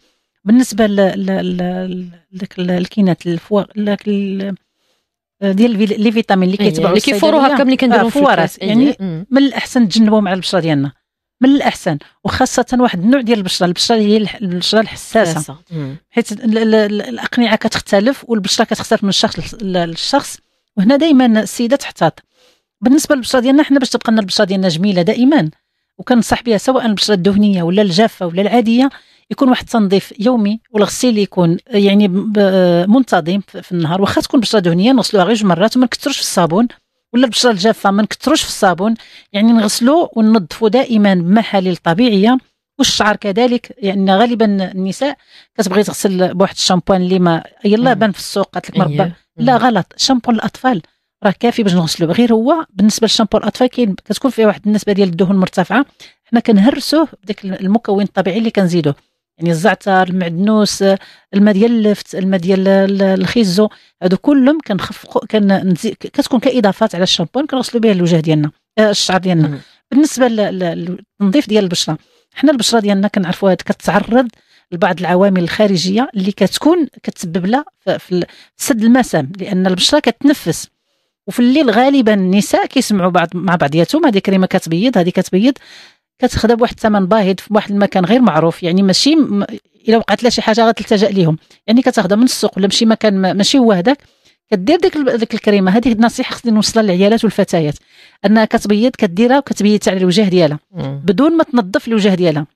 S5: بالنسبة للكينات الفواق ديال لي فيتامين اللي كيتباعوا
S1: اللي كيفوروا هكا ملي كنديروا
S5: فوارات. يعني من الأحسن تجنبوهم على البشرة ديالنا. من الأحسن. وخاصة واحد النوع ديال البشرة. البشرة هي البشرة الحساسة. حيت الأقنعة كتختلف والبشرة كتختلف من الشخص للشخص. وهنا دائما السيدة تحتاط. بالنسبة للبشرة ديالنا حنا باش تبقى لنا البشرة ديالنا جميلة دائما. وكنصح بها سواء البشرة الدهنية ولا الجافة ولا العادية يكون واحد التنظيف يومي والغسيل يكون يعني منتظم في النهار واخا تكون بشرة دهنية نغسلوها غير جوج مرات وما نكثروش في الصابون ولا البشره الجافة ما نكثروش في الصابون يعني نغسلو وننظفو دائما بمحاليل طبيعية والشعر كذلك يعني غالبا النساء كتبغي تغسل بواحد الشامبوان اللي ما يلا بان في السوق قالت لك مربى. لا غلط شامبون الأطفال راه كافي باش نغسلو غير هو بالنسبة للشامبو الأطفال كاين كتكون فيه واحد النسبة ديال الدهون مرتفعة حنا كنهرسوه بداك المكون الطبيعي اللي كنزيدوه. يعني الزعتر المعدنوس الماء ديال اللفت الماء ديال الخيزو هادو كلهم كنخفقوا كن كتكون كإضافات على الشامبون كنغسلوا بها الوجه ديالنا آه، الشعر ديالنا. بالنسبة للتنظيف ديال البشرة حنا البشرة ديالنا كنعرفوها كتعرض لبعض العوامل الخارجية اللي كتكون كتسبب لها في سد المسام لأن البشرة كتنفس. وفي الليل غالبا النساء كيسمعوا بعض مع بعضياتهم هذه كريمة كتبيض هذه كتبيض. كتخدم بواحد الثمن باهظ في واحد المكان غير معروف يعني ماشي م... إلا وقعت لها شي حاجة غتلتجأ ليهم. يعني كتاخذها من السوق ولا شي مكان ماشي هو هذاك كدير ديك ديك الكريمة. هذه النصيحة خصني نوصلها للعيالات والفتيات. أنها كتبيض كديرها وكتبيض على الوجه ديالها. بدون ما تنظف الوجه ديالها.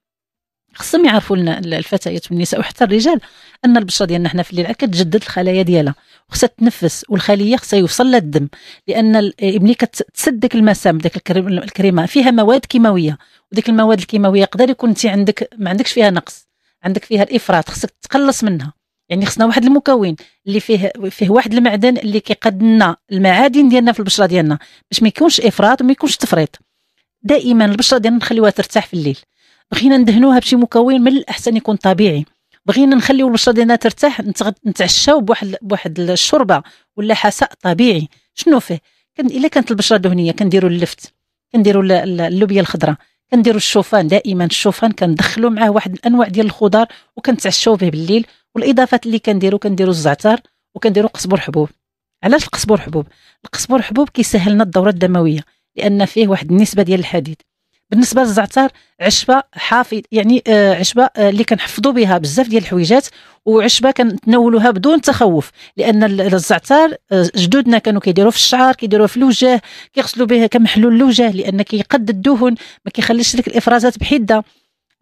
S5: خصهم يعرفوا لنا الفتيات والنساء وحتى الرجال أن البشره ديالنا حنا في الليل كتجدد الخلايا ديالها وخصها تنفس والخلية خصها يوصل لها الدم لأن ملي كتسد ديك المسام ديك الكريمة فيها مواد كيماوية وديك المواد الكيماوية يقدر يكون انت عندك ما عندكش فيها نقص عندك فيها الإفراط خصك تقلص منها. يعني خصنا واحد المكون اللي فيه فيه واحد المعدن اللي كيقاد لنا المعادن ديالنا في البشرة ديالنا باش ما يكونش إفراط وما يكونش تفريط. دائما البشرة ديالنا نخليوها ترتاح في الليل. بغينا ندهنوها بشي مكون من الأحسن يكون طبيعي. بغينا نخليو البشره ديالنا ترتاح نتعشاو بواحد بواحد الشوربة ولا حساء طبيعي. شنو فيه؟ كان إلا كانت البشرة دهنية كنديروا اللفت كنديروا اللوبيا الخضراء كنديروا الشوفان. دائما الشوفان كندخلوا معاه واحد الأنواع ديال الخضار وكنتعشاو به بالليل. والإضافات اللي كنديروا كنديروا الزعتر وكنديروا قزبر حبوب. علاش القزبر حبوب؟ القزبر حبوب كيسهل لنا الدورة الدموية لأن فيه واحد النسبة ديال الحديد. بالنسبة للزعتر عشبة حافظ يعني آه عشبة آه اللي كنحفظوا بها بزاف ديال الحويجات وعشبة كنتناولوها بدون تخوف لأن الزعتر آه جدودنا كانوا كيديروه في الشعر كيديروه في الوجه كيغسلوا به كمحلول الوجه لأن كيقد الدهن ما كيخليش ديك الإفرازات بحدة.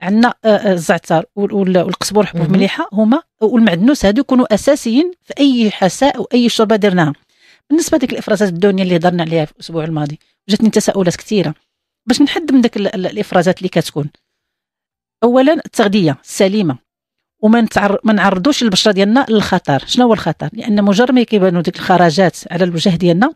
S5: عندنا الزعتر والقزبر حبوب مليحة هما والمعدنوس هادو يكونوا أساسيين في أي حساء أو أي شوربة درناها. بالنسبة لديك الإفرازات الدهنيه اللي هضرنا عليها في الأسبوع الماضي جاتني تساؤلات كثيرة. باش نحد من داك الإفرازات اللي كتكون. اولا التغذية السليمة وما نتعر... ما نعرضوش البشره ديالنا للخطر. شنو هو الخطر؟ لأن مجرد ما كيبانوا ديك الخراجات على الوجه ديالنا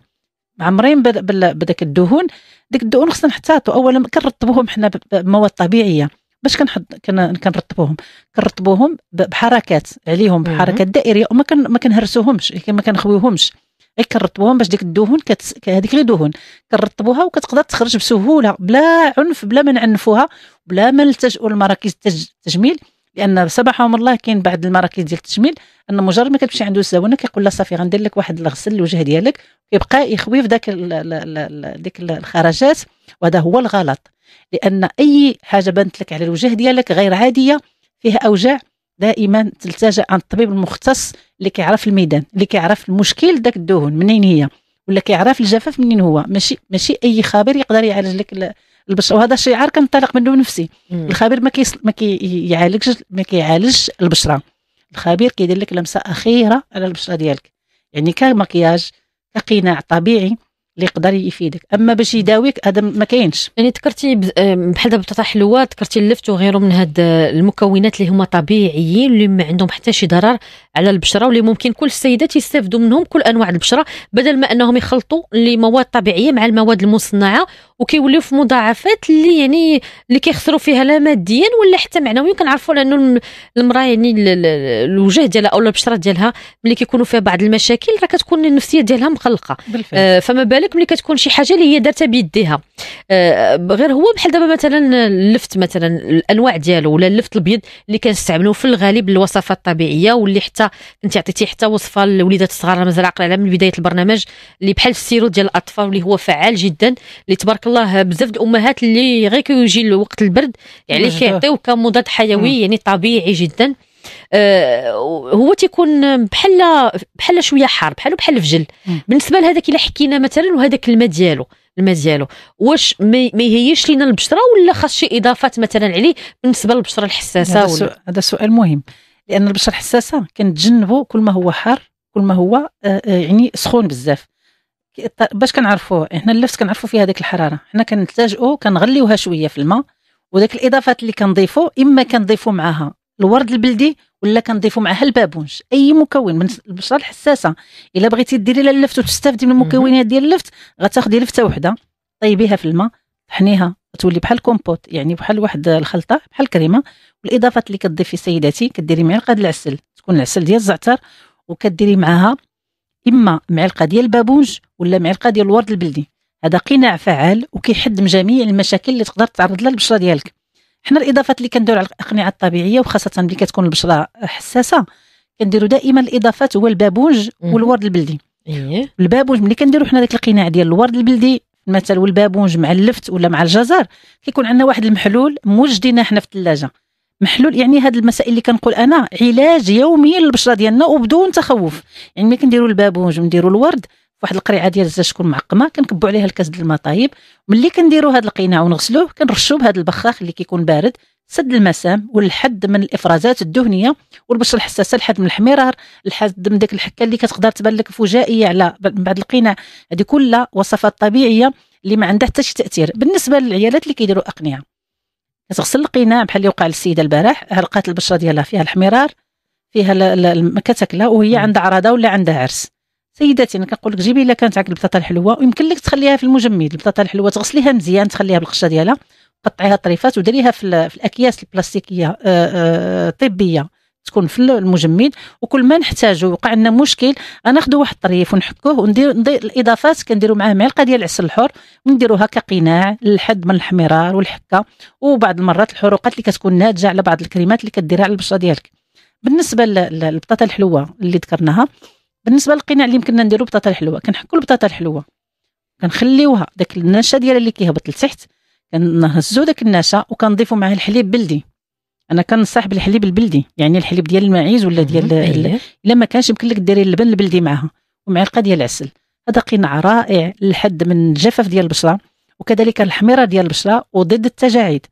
S5: معمرين بداك الدهون ديك الدهون خصنا نحتاطوا اولا كنرطبوهم حنا بمواد طبيعية. باش كنحط كنرطبوهم. كنرطبوهم بحركات عليهم بحركات دائرية وما كن ما كنهرسوهمش ما كنخويوهمش. غير كنرطبوهم باش ديك الدهون كت... هذيك غير دهون. كنرطبوها وكتقدر تخرج بسهولة بلا عنف بلا ما نعنفوها بلا ما نلتجئوا لمراكز التجميل لأن سبحهم الله كاين بعض المراكز ديال التجميل أن مجرد ما كتمشي عنده الزبونه كيقول لها صافي غندير لك واحد الغسل للوجه ديالك كيبقى يخوي في داك ديك الخرجات وهذا هو الغلط. لأن أي حاجة بانت لك على الوجه ديالك غير عادية فيها أوجاع دائما تلتجا عند الطبيب المختص اللي كيعرف الميدان اللي كيعرف المشكل داك الدهون منين هي؟ ولا كيعرف الجفاف منين هو؟ ماشي ماشي أي خبير يقدر يعالج لك البشرة. وهذا شعار كنطلق منه نفسي. الخبير ما كيس ما كيعالجش ما كيعالجش البشرة. الخبير كيدير لك لمسة أخيرة على البشرة ديالك. يعني كمكياج كقناع طبيعي. اللي يقدر يفيدك. أما باش يداويك هذا ما كاينش.
S1: يعني ذكرتي بحال دابا بطاطا حلوة ذكرتي اللفت وغيره من هاد المكونات اللي هما طبيعيين اللي ما عندهم حتى شي ضرر. على البشرة واللي ممكن كل السيدات يستافدوا منهم كل أنواع البشرة بدل ما أنهم يخلطوا لمواد طبيعية مع المواد المصنعة وكيوليو في مضاعفات اللي يعني اللي كيخسروا فيها لا ماديا ولا حتى معنويا. كنعرفوا لأنه المرأة يعني الوجه ديالها أو البشرة ديالها ملي كيكونوا فيها بعض المشاكل راه كتكون النفسية ديالها مقلقه آه فما بالك ملي كتكون شي حاجة اللي هي دارتها بيديها. آه غير هو بحال دابا مثلا اللفت مثلا الأنواع ديالو ولا اللفت الابيض اللي كنستعملوه في الغالب للوصفات الطبيعية واللي حتى حتى كنت عطيتي حتى وصفة للوليدات الصغار مازال عاقلة من بداية البرنامج اللي بحال السيرو ديال الأطفال اللي هو فعال جدا اللي تبارك الله بزاف الأمهات اللي غير كيجي وقت البرد يعني كيعطيو كمضاد حيوي يعني طبيعي جدا. آه هو تيكون بحال بحال شوية حار بحال بحال الفجل. بالنسبة لهذاك إلا حكينا مثلا وهذاك الماء ديالو الماء ديالو واش ما يهيش لينا البشرة ولا خاص شي إضافات مثلا عليه بالنسبة للبشرة الحساسة
S5: هذا سؤال مهم. لأن البشره الحساسه كنتجنبوا كل ما هو حار كل ما هو آه, آه، يعني سخون بزاف. باش كنعرفوه إحنا اللفت كنعرفوا فيها هذيك الحرارة حنا كنتلاجئوا كنغليوها شوية في الماء وداك الإضافات اللي كنضيفوا إما كنضيفوا معاها الورد البلدي ولا كنضيفوا معها البابونج. أي مكون من البشره الحساسه إلا بغيتي ديري لها اللفت وتستافدي من المكونات ديال اللفت غتاخدي لفتة وحدة طيبيها في الماء طحنيها تولي بحال كومبوت يعني بحال واحد الخلطة بحال الكريمه والاضافات اللي كتضيفي سيداتي كديري معلقه ديال العسل. تكون العسل ديال الزعتر وكديري معاها إما معلقه ديال البابونج ولا معلقه ديال الورد البلدي. هذا قناع فعال وكيحد من جميع المشاكل اللي تقدر تعرض لها البشرة ديالك. حنا الإضافات اللي كنديروا على الاقنعه الطبيعيه وخاصة ملي كتكون البشرة حساسة كنديروا دائما الإضافات هو البابونج والورد البلدي.
S1: إيه؟
S5: البابونج ملي كنديروا حنا داك القناع ديال الورد البلدي مثلا والبابونج مع اللفت ولا مع الجزر كيكون عندنا واحد المحلول موجدينه حنا في الثلاجة. محلول يعني هاد المسائل اللي كنقول أنا علاج يومي للبشرة ديالنا وبدون تخوف. يعني ملي كنديروا البابونج ونديروا الورد واحد القريعة ديال الزاج تكون معقمة كنكبوا عليها الكاس ديال الماء طايب ملي كنديروا هذا القناع ونغسلوه كنرشوه بهذا البخاخ اللي كيكون بارد. سد المسام والحد من الإفرازات الدهنية والبشره الحساسة الحد من الحمرار الحد من ديك الحكة اللي كتقدر تبان لك فجائية على بعد القناع. هذه كلها وصفات طبيعية اللي ما عندها حتى شي تأثير. بالنسبة للعيالات اللي كيديروا أقنعة كتغسل القناع بحال اللي وقع للسيدة البارح لقات البشرة ديالها فيها الحمرار فيها ما كتاكلها وهي عندها عراضه ولا عندها عرس. سيداتي أنا كنقول لك جيبي إلا كانت عندك البطاطا الحلوة ويمكن لك تخليها في المجمد. البطاطا الحلوة تغسليها مزيان تخليها بالقشرة ديالها. قطعيها طريفات وديريها في, في الأكياس البلاستيكية آه، آه، طبية. تكون في المجمد. وكل ما نحتاجو وقع لنا مشكل غناخذوا واحد الطريف ونحكوه وندير الإضافات كنديروا معاه معلقة ديال العسل الحر ونديروها كقناع للحد من الحمرار والحكة. وبعض المرات الحروقات اللي كتكون ناتجة على بعض الكريمات اللي كديرها على البشرة ديالك. بالنسبة للبطاطا الحلوة اللي ذكرناها بالنسبة للقناع اللي يمكننا نديرو بطاطا الحلوة كنحكوا البطاطا الحلوة. كنخليوها داك النشا ديالها اللي كيهبط لتحت كنهزو داك النشا وكنضيفوا معاه الحليب بلدي. أنا كنصح بالحليب البلدي يعني الحليب ديال الماعيز ولا ديال
S1: أيه.
S5: إلا ما كانش يمكن لك ديري اللبن البلدي معها ومعلقه ديال العسل. هذا قناع رائع للحد من الجفاف ديال البشره وكذلك الحميرة ديال البشره وضد التجاعيد.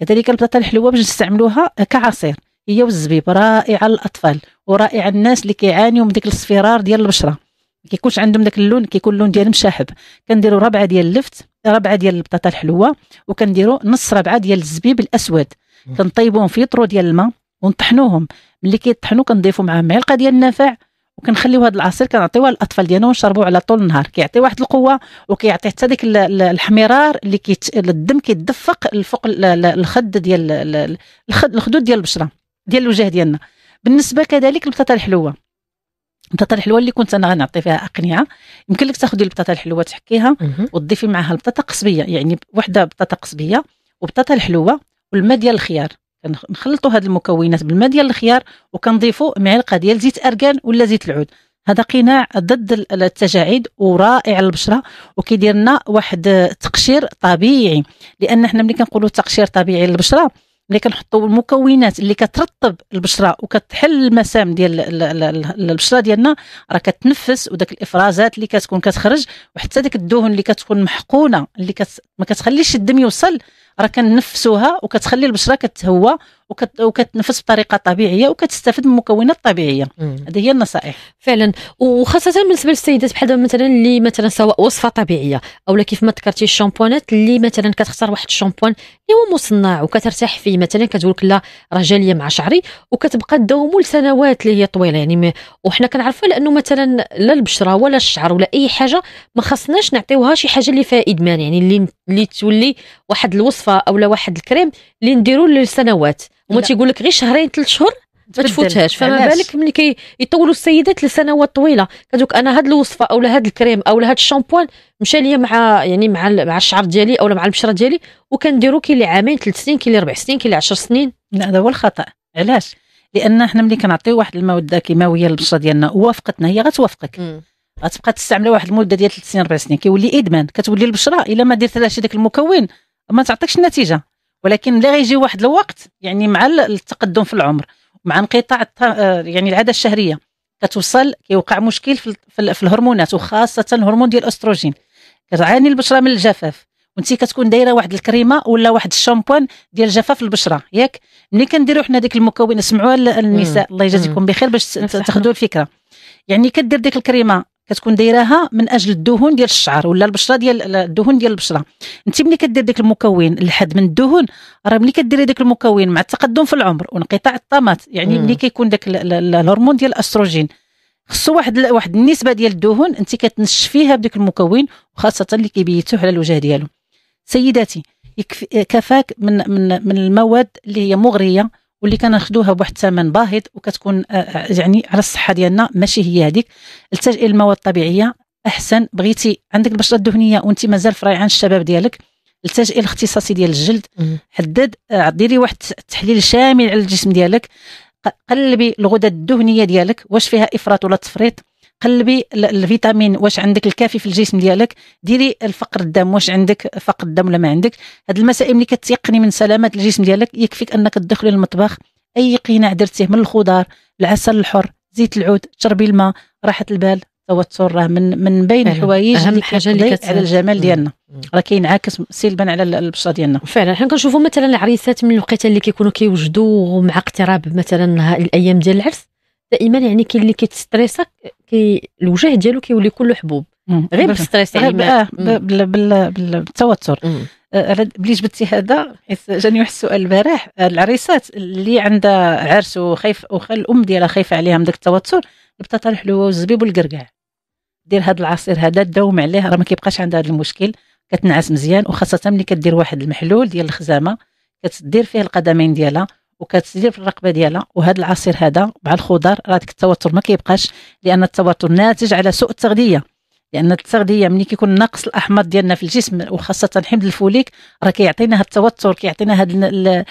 S5: كذلك البطاطا الحلوة باش نستعملوها كعصير. هي والزبيب رائعة للأطفال ورائعة الناس اللي كيعانيوا من ديك الاصفرار ديال البشره ما كيكونش عندهم داك اللون كيكون اللون ديال مشاحب كنديروا ربعة ديال اللفت ربعة ديال البطاطا الحلوة وكنديروا نص ربعة ديال الزبيب الأسود. كنطيبوهم في طرو ديال الماء ونطحنوهم. ملي كيطحنوا كنضيفوا معاهم معلقة ديال النافع وكنخليو هذا العصير كنعطيوه للأطفال ديالنا ونشربوه على طول النهار. كيعطي واحد القوة وكيعطي حتى ديك الحمرار اللي كيت الدم كيتدفق الفوق الخد ديال الخدود ديال البشرة ديال الوجه ديالنا. بالنسبة كذلك البطاطا الحلوة. البطاطا الحلوة اللي كنت أنا غنعطي فيها أقنعة يمكن لك تاخذي البطاطا الحلوة تحكيها وتضيفي معها البطاطا قصبية يعني وحدة بطاطا قصبية وبطاطا الحلوة والماء ديال الخيار. نخلطوا هذه المكونات بالماء ديال الخيار وكنضيفوا معلقة ديال زيت اركان ولا زيت العود. هذا قناع ضد التجاعيد ورائع للبشره وكيدير لنا واحد تقشير طبيعي لأن حنا ملي كنقولوا تقشير طبيعي للبشرة ملي كنحطوا المكونات اللي كترطب البشرة وكتحل المسام ديال البشرة ديالنا راه كتنفس وداك الإفرازات اللي كتكون كتخرج وحتى داك الدهن اللي كتكون محقونة اللي كت... ما كتخليش الدم يوصل راه كنفسوها وكتخلي البشرة كتهوى وكت... وكتنفس بطريقة طبيعية وكتستافد من مكونات طبيعيه هذه هي النصائح.
S1: فعلا. وخاصة بالنسبة للسيدات بحال مثلا اللي مثلا سواء وصفة طبيعية أو كيف ما ذكرتي الشامبوانات اللي مثلا كتختار واحد الشامبوان اللي هو مصنع وكترتاح فيه. مثلا كتقول لك لا راه جالية مع شعري وكتبقى تداومو لسنوات اللي هي طويلة. يعني وحنا كنعرفوا لأنه مثلا لا البشرة ولا الشعر ولا أي حاجة ما خصناش نعطيوها شي حاجة اللي فيها ادمان يعني اللي اللي تولي واحد الوصفه أو واحد الكريم اللي نديرو لسنوات وما تيقول لك غير شهرين ثلاث شهور ما تفوتهاش. فما بالك ملي كيطولوا السيدات لسنوات طويلة. كتقول أنا هاد الوصفة أو هاد الكريم أو هاد الشامبوان مشى ليا مع يعني مع مع الشعر ديالي أو مع البشرة ديالي وكنديرو كاين اللي عامين ثلاث سنين كاين اللي ربع سنين كاين اللي 10 سنين.
S5: لا هذا هو الخطأ. علاش؟ لأن حنا ملي كنعطيو واحد المواد كيماوية للبشرة ديالنا ووافقتنا. هي غتوافقك. غتبقى تستعملها واحد المده ديال ثلاث سنين أربع سنين. كيولي إدمان. كتولي البشرة إلا ما درت لها شي داك المكون ما تعطيكش النتيجة. ولكن ملي غيجي واحد الوقت يعني مع التقدم في العمر مع انقطاع آه، يعني العادة الشهرية كتوصل كيوقع مشكل في الهرمونات وخاصة الهرمون ديال الأستروجين. كتعاني البشرة من الجفاف. وانت كتكون دايرة واحد الكريمة ولا واحد الشامبوان ديال جفاف البشرة. ياك؟ ملي كنديروا حنا ديك المكون سمعوها النساء الله يجازيكم بخير باش تاخذوا الفكرة. يعني كدير ديك الكريمة كتكون دايراها من أجل الدهون ديال الشعر ولا البشرة ديال الدهون ديال البشرة. انت ملي كدير ديك المكون الحد من الدهون راه ملي كديري ديك المكون مع التقدم في العمر وانقطاع الطامات يعني ملي كيكون داك الهرمون ديال الأستروجين. خصو واحد واحد النسبة ديال الدهون انت كتنشفيها بديك المكون وخاصة اللي كيبيتوه على الوجه ديالو. سيداتي كفاك من من من المواد اللي هي مغرية واللي كناخذوها بواحد الثمن باهظ وكتكون آه، آه، يعني على الصحة ديالنا ماشي هي هذيك التجئ للمواد الطبيعية أحسن. بغيتي عندك البشره الدهنيه وأنت مازال في ريعان الشباب ديالك التجئ الاختصاصي ديال الجلد. حدد آه، ديري واحد التحليل شامل على الجسم ديالك. قلبي الغدد الدهنية ديالك واش فيها إفراط ولا تفريط. قلبي الفيتامين واش عندك الكافي في الجسم ديالك ديري الفقر الدم واش عندك فقر الدم ولا ما عندك. هاد المسائل ملي كتيقني من سلامة الجسم ديالك يكفيك أنك تدخلي للمطبخ أي قناع درتيه من الخضار العسل الحر زيت العود شربي الماء راحة البال التوتر راه من من بين الحوايج
S1: أهم حاجة اللي.
S5: على الجمال ديالنا. راه كينعكس سلبا على البشرة ديالنا.
S1: فعلا. حنا كنشوفوا مثلا العريسات من الوقيتة اللي كيكونوا كيوجدوا مع اقتراب مثلا الأيام ديال العرس دائما يعني كاين اللي كيتستريسا كي الوجه ديالو كيولي كله حبوب. غير بال stress
S5: يعني بالتوتر. آه، بلي جبتي هذا حيت جاني واحد السؤال البارح. العريسات اللي عندها عرس وخايف وخا الأم ديالها خايفة عليها من داك التوتر البطاطا الحلوة والزبيب والكركاع دير هذا العصير هذا داوم عليه راه ما كيبقاش عندها هذا المشكل. كتنعس مزيان وخاصة ملي كدير واحد المحلول ديال الخزامة كتدير فيه القدمين ديالها. وكتسير في الرقبة ديالها. وهذا العصير هذا مع الخضر راه ديك التوتر ما كيبقاش لأن التوتر ناتج على سوء التغذية. لأن التغذية ملي كيكون النقص الاحمر ديالنا في الجسم وخاصة حمض الفوليك راه كيعطينا هذا التوتر كيعطينا هذا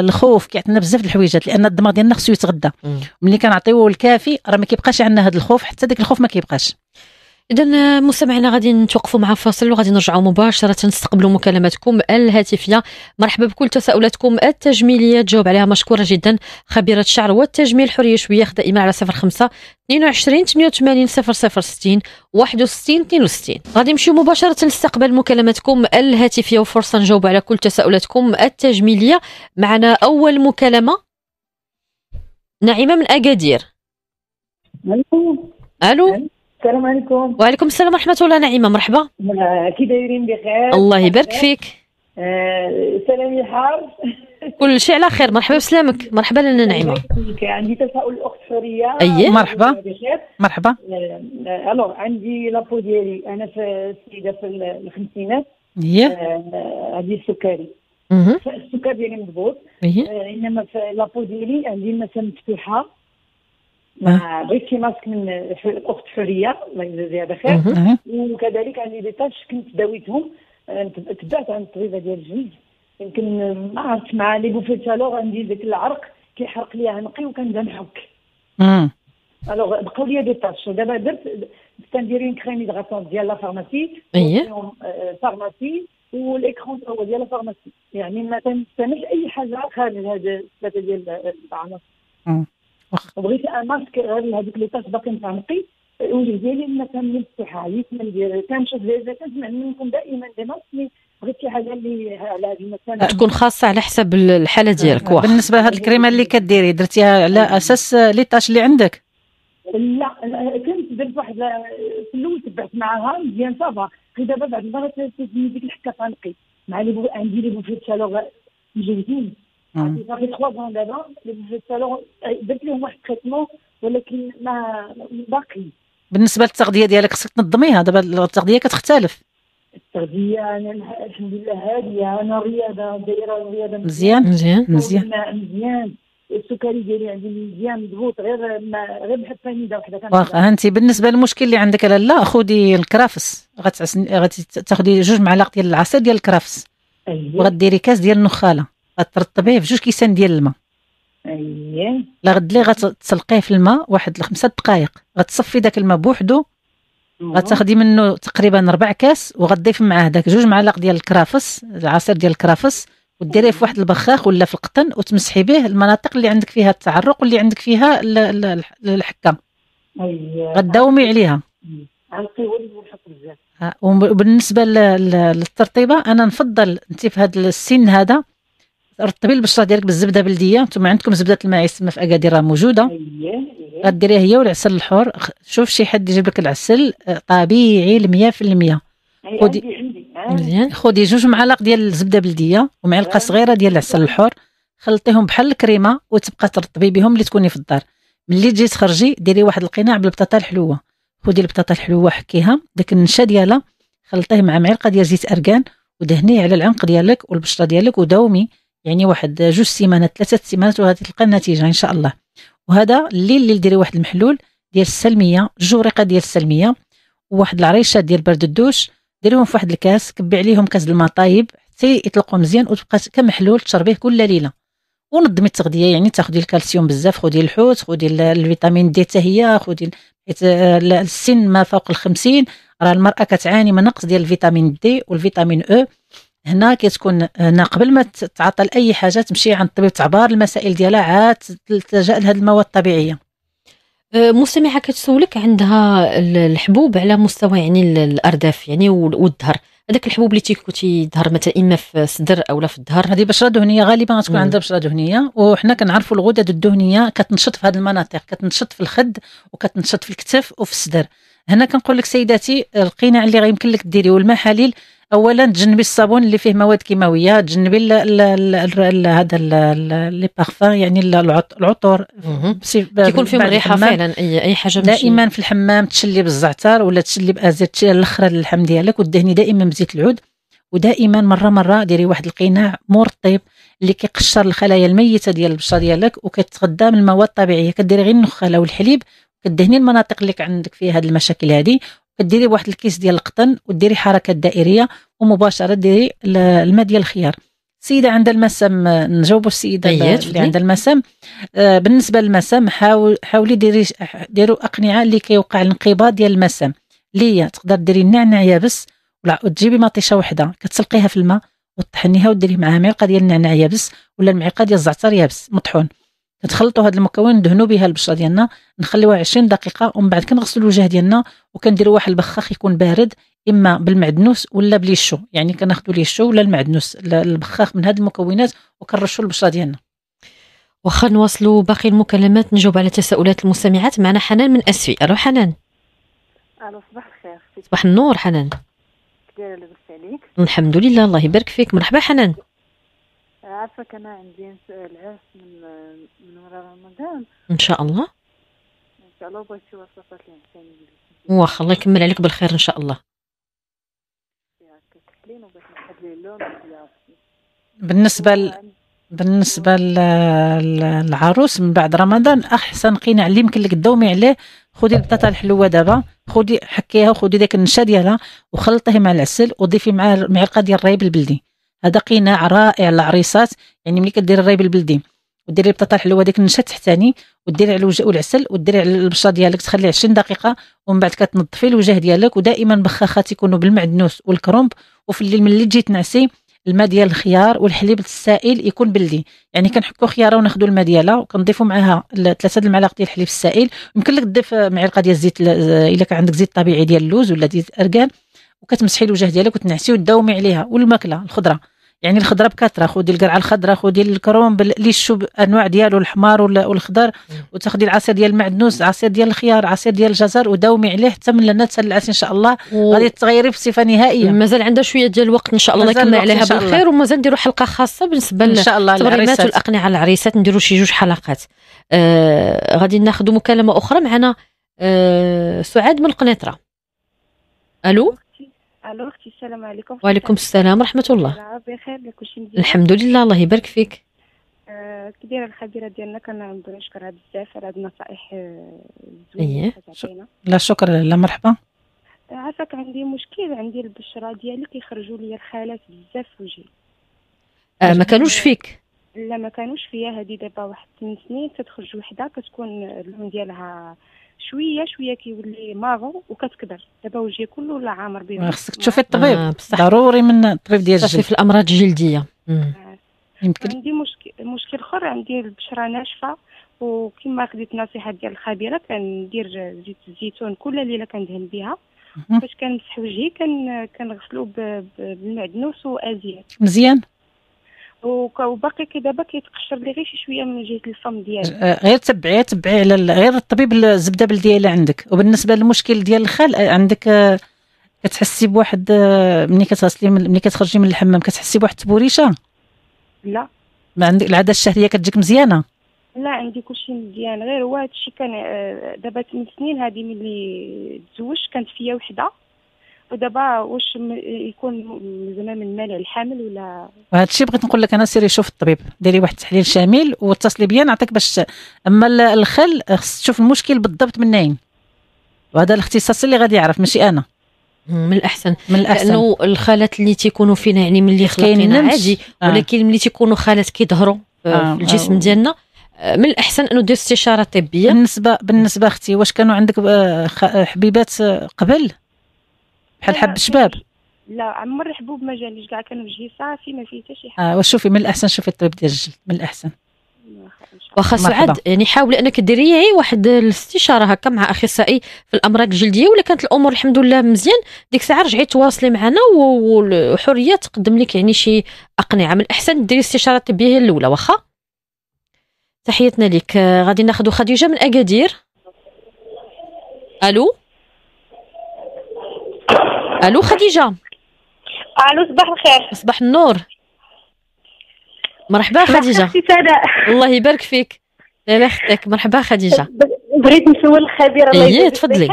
S5: الخوف كيعطينا بزاف د الحويجات لأن الدماغ ديالنا خصو يتغذى. ملي كنعطيوه الكافي راه ما كيبقاش عندنا هذا الخوف حتى داك الخوف ما كيبقاش.
S1: اذا مستمعينا غادي نتوقفوا مع فاصل وغادي نرجعوا مباشرة نستقبلوا مكالماتكم الهاتفية. مرحبا بكل تساؤلاتكم التجميلية. تجاوب عليها مشكورة جدا خبيرة الشعر والتجميل حوريه شوية. دائما على 05 22 88 060 61 62 غادي نمشيو مباشرة نستقبل مكالماتكم الهاتفية وفرصة نجاوب على كل تساؤلاتكم التجميلية. معنا أول مكالمة. نعيمة من أكادير. ألو.
S6: السلام عليكم.
S1: وعليكم السلام ورحمة الله نعيمة مرحبا.
S6: كي دايرين بخير.
S1: الله يبارك فيك.
S6: آه سلامي حار.
S1: كل شيء على خير مرحبا بسلامك. مرحبا لنا نعيمة.
S6: عندي تساؤل الأخت حورية
S5: أيه مرحبا. مرحبا.
S6: آه alors عندي لابو ديالي. أنا في السيدة في الخمسينات.
S5: هي
S6: آه عندي السكري. السكر ديالي مضبوط. آه إنما في la peau ديالي عندي المسام مفتوحة. مع بغيت شي ماسك من الاخت حورية الله يجزيها بخير وكذلك عندي des taches كنت داويتهم. تبعت عند الطبيبه ديال الجلد يمكن ما عرفتش مع les bouffées de chaleur عندي ذاك العرق كيحرق ليا عنقي وكنبدا نحك alors بقاو ليا des taches. ودابا درت كندير une crème hydratante ديال la pharmacie
S1: اييه
S6: pharmacie و l'écran هو ديال la pharmacie يعني ما تنستعملش أي حاجة خارج هذا الثلاثة ديال العناصر بغيت ماسك غير هذيك les taches باقي فعنقي الوجه ديالي مثلا مفتوحه عييت من ندير كنشوف كنسمع منكم دائما des masques بغيت شي حاجة اللي على هذه المساله
S1: تكون خاصة على حسب الحالة ديالك
S5: واخا بالنسبة لهاد الكريمة اللي كديري درتيها على أساس les taches اللي عندك؟
S6: لا كنت درت واحد في الأول تبعت معاها مزيان ça va. غير دابا بعد المرات ديك الحكه تنقي. مع لي عندي les bouffées de chaleur مجهدين صافي 3 دابا في الصالون درت لهم واحد traitement ولكن ما باقي.
S5: بالنسبة للتغذية ديالك خصك تنظميها. دابا التغذية كتختلف.
S6: التغذية أنا الحمد لله هادية. أنا رياضة دايرة رياضة
S5: مزيان.
S1: مزيان.
S5: مزيان.
S6: مزيان. السكري ديالي عندي مزيان. مضبوط غير ما غير بحال فانيده وحدة
S5: واخا انت بالنسبة للمشكل اللي عندك لا خدي الكرافس. غادي تاخذي جوج معالق ديال العصير ديال الكرافس.
S6: أيه.
S5: وغديري كاس ديال النخالة. غترطبيه في جوج كيسان ديال الماء.
S6: أييه.
S5: لا غد غتسلقيه في الماء واحد خمسة دقائق غتصفي داك الماء بوحدو. غتاخدي منه تقريبا ربع كاس وغتضيف معاه داك جوج معالق ديال الكرافس العصير ديال الكرافس وديريه في واحد البخاخ ولا في القطن وتمسحي به المناطق اللي عندك فيها التعرق واللي عندك فيها الحكة. غداومي عليها. وبالنسبة للترطيبة أنا نفضل أنت في هذا السن هذا رطبي البشره ديالك بالزبدة بلدية. أنتم عندكم زبدة الماعز تما في اكادير راه موجوده غديريها هي والعسل الحور شوف شي حد يجيب لك العسل آه، طبيعي ل 100% خدي مزيان. خدي جوج معالق ديال الزبدة بلدية ومعلقه صغيرة ديال العسل الحور خلطيهم بحال الكريمة وتبقى ترطبي بهم اللي تكوني في الدار. ملي تجي تخرجي ديري واحد القناع بالبطاطا الحلوة. خدي البطاطا الحلوة حكيها داك النشا ديالها خلطيه مع معلقة ديال زيت اركان ودهنيه على العنق ديالك والبشرة ديالك وداومي. يعني واحد جوج سيمانات ثلاثة سيمانات وغادي تلقى النتيجة إن شاء الله. وهذا الليل اللي ديري واحد المحلول ديال السلمية جوج ورقه ديال السلمية وواحد العريشة ديال برد الدوش ديريهم في واحد الكاس كبي عليهم كاس الماء طايب حتى يطلقوا مزيان وتبقى كمحلول تشربيه كل ليلة. ونظمي التغذية يعني تاخدي الكالسيوم بزاف خدي الحوت خدي الفيتامين D حتى هي خدي حيت السن ما فوق الخمسين. راه المرأة كتعاني من نقص ديال الفيتامين D والفيتامين O. هنا كتكون هنا قبل ما تعطى لاي حاجة تمشي عند الطبيب تعبر المسائل ديالها عاد تلجا لهذه المواد الطبيعية.
S1: أه، مستمعه كتسولك عندها الحبوب على مستوى يعني الأرداف يعني والظهر هذاك الحبوب اللي تيكون يظهر مثلا إما في الصدر أو في الظهر
S5: هذه بشرة دهنية غالبا غتكون عندها بشرة دهنية. وحنا كنعرفوا الغدد الدهنية كتنشط في هذه المناطق كتنشط في الخد وكتنشط في الكتف وفي الصدر. هنا كنقول لك سيداتي القناع اللي غيمكن لك ديري والمحاليل اولا تجنبي الصابون اللي فيه مواد كيماوية تجنبي هذا les parfums يعني العطور.
S1: يكون فيهم ريحة فعلا اي أي حاجة
S5: دائما في الحمام تشلي بالزعتر ولا تشلي بأزير الآخر اللحم ديالك ودهني دائما بزيت العود. ودائما مرة مرة ديري واحد القناع مرطب اللي كيقشر الخلايا الميتة ديال البشرة ديالك وكتغذى من المواد الطبيعية. كديري غير النخالة والحليب كدهني المناطق اللي عندك فيها هذه المشاكل هذه كديري واحد الكيس ديال القطن وديري حركات دائرية ومباشرة ديري الماء ديال الخيار. السيدة عندها المسام نجاوبوا السيدة اللي عندها المسام. آه بالنسبة للمسام حاول حاولي ديري ديروا أقنعة اللي كيوقع الانقباض ديال المسام. اللي هي تقدر ديري النعناع يابس وتجيبي مطيشة وحدة كتسلقيها في الماء وتطحنيها وديري معاها معلقة ديال النعناع يابس ولا المعلقة ديال الزعتر يابس مطحون. كتخلطوا هذا المكون ندهنوا بها البشرة ديالنا نخليوها 20 دقيقة ومن بعد كنغسلوا الوجه ديالنا وكنديروا واحد البخاخ يكون بارد إما بالمعدنوس ولا بليشو يعني كناخذوا ليشو ولا المعدنوس البخاخ من هذه المكونات وكنرشوا البشره ديالنا.
S1: واخا نواصلوا باقي المكالمات نجاوب على تساؤلات المستمعات. معنا حنان من أسفي. ألو حنان.
S7: ألو صباح الخير.
S1: صباح النور حنان.
S7: لاباس عليك.
S1: الحمد لله الله يبارك فيك. مرحبا حنان.
S7: عارفه أنا عندي العرس من ورا رمضان.
S1: إن شاء الله.
S7: إن شاء الله بغيت شي وصفات اللي عشان
S1: واخا الله يكمل عليك بالخير إن شاء الله.
S5: بالنسبة ل... بالنسبة للعروس من بعد رمضان أحسن قناع اللي يمكن لك تداومي عليه. خذي البطاطا الحلوة دابا. خذي حكيها وخذي داك النشا ديالها وخلطيه مع العسل وضيفي معاه معلقه ديال الريب البلدي. هذا قناع رائع للعريسات يعني ملي كديري الريب البلدي. وديري البطاطا الحلوه ديك النشا تحتاني وديري على الوجه والعسل وديري على البشرة ديالك تخلي 20 دقيقة ومن بعد كتنظفي الوجه ديالك ودائما بخاخات يكونوا بالمعدنوس والكرنب وفي الليل ملي تجي تنعسي الماء ديال الخيار والحليب السائل يكون بلدي. يعني كنحكوا خيارة وناخذوا الماء ديالها وكنضيفوا معاها ثلاثة المعالق ديال الحليب السائل. يمكن لك تضيف معلقة ديال الزيت إلا كان عندك زيت طبيعي ديال اللوز ولا ديال اركان وكتمسحي الوجه ديالك وتنعسي وتداومي عليها. والماكلة الخضرة. يعني الخضرة بكثرة خذي القرعة الخضراء خذي الكروم اللي الشوب أنواع ديالو الحمار والخضر وتاخذي العصير ديال المعدنوس عصير ديال الخيار عصير ديال الجزر وداومي عليه حتى من لنا العسل إن شاء الله. و... غادي تغيري بصفة نهائية.
S1: مازال عندها شوية ديال الوقت إن شاء الله يكمل عليها بالخير ومازال نديروا حلقة خاصة بالنسبة
S5: إن شاء الله
S1: للتمرينات والأقنعة العريسات نديروا شي جوج حلقات. آه غادي ناخذ مكالمة أخرى معنا. آه سعاد من القنيطره ألو؟
S7: ألو أختي السلام عليكم.
S1: وعليكم السلام ورحمة الله.
S7: بخير كلشي مزيان؟
S1: الحمد لله الله يبارك فيك.
S7: آه كدير الخبيرة ديالنا كنبغي نشكرها بزاف على هاد النصائح
S1: زوينة
S5: أيه. لا شكرا لا مرحبا.
S7: عافاك عندي مشكل عندي البشرة ديالي كيخرجوا لي الخالات بزاف في وجهي.
S1: آه ما كانوش فيك؟
S2: لا ما كانوش فيا هذه دابا واحد 8 سنين تتخرج وحدة كتكون اللون ديالها شوية شوية كيولي ماغو وكتكبر. دابا وجهي كله ولا عامر
S5: به خصك تشوفي الطبيب. آه ضروري من الطبيب ديال الجلد
S1: في الأمراض الجلدية.
S2: آه. يمكن. عندي مشكل مشكل أخر عندي البشرة ناشفة. وكما خديت نصيحة ديال الخبيرة كندير زيت الزيتون كل ليلة كندهن بها. فاش كنمسح وجهي كان كنغسلو بالمعدنوس وازير
S5: مزيان؟
S2: وباقي كي دابا كيتقشر لي غير شي شوية من جهة الفم ديالي.
S5: آه، غير تبعي تبعي على غير الطبيب الزبدة بلديه اللي عندك. وبالنسبة للمشكل ديال الخال آه، عندك آه، كتحسي بواحد ملي كتغسلي ملي كتخرجي من الحمام كتحسي بواحد التبوريشة؟
S2: لا.
S5: ما عندك العادة الشهرية كتجيك مزيانة؟
S2: لا عندي كلشي مزيان. غير هو هادشي كان دابا 8 سنين هذه ملي تزوجت كانت فيا وحدة. ودابا واش يكون زعما من مانع الحمل ولا؟
S5: وهذا الشيء بغيت نقول لك أنا سيري شوف الطبيب ديري واحد التحليل شامل واتصلي بيا نعطيك باش أما الخل خص تشوف المشكل بالضبط منين وهذا الاختصاصي اللي غادي يعرف ماشي أنا.
S1: من الأحسن. من الأحسن. لأنه الخالات اللي تيكونوا فينا يعني ملي خلقنا عادي آه. ولكن ملي تيكونوا خالات كيظهروا آه. في الجسم آه. ديالنا من الأحسن أنه دير استشارة طبية.
S5: بالنسبة بالنسبة أختي واش كانوا عندك آه، حبيبات قبل؟ بحال حب الشباب.
S2: لا عمر الحبوب ما جانيش كاع كان وجهي. صافي ما فيه حتى شي حاجة.
S5: آه وشوفي من الأحسن شوفي الطبيب ديال الجلد من الأحسن.
S1: واخا سعاد يعني حاولي أنك ديري واحد الاستشارة هكا مع أخصائي في الأمراض الجلدية ولا كانت الأمور الحمد لله مزيان ديك الساعة رجعي تواصلي معنا وحريه تقدم لك يعني شي أقنعة. من الأحسن ديري استشارة طبية هي الأولى واخا؟ تحياتنا لك. غادي ناخذ خديجة من أكادير. ألو؟ ألو خديجة.
S8: ألو صباح الخير.
S1: صباح النور. مرحبا خديجة. الله يبارك فيك. لا أختك. مرحبا خديجة.
S8: بغيت نسول الخبير
S1: الله يبارك تفضلي.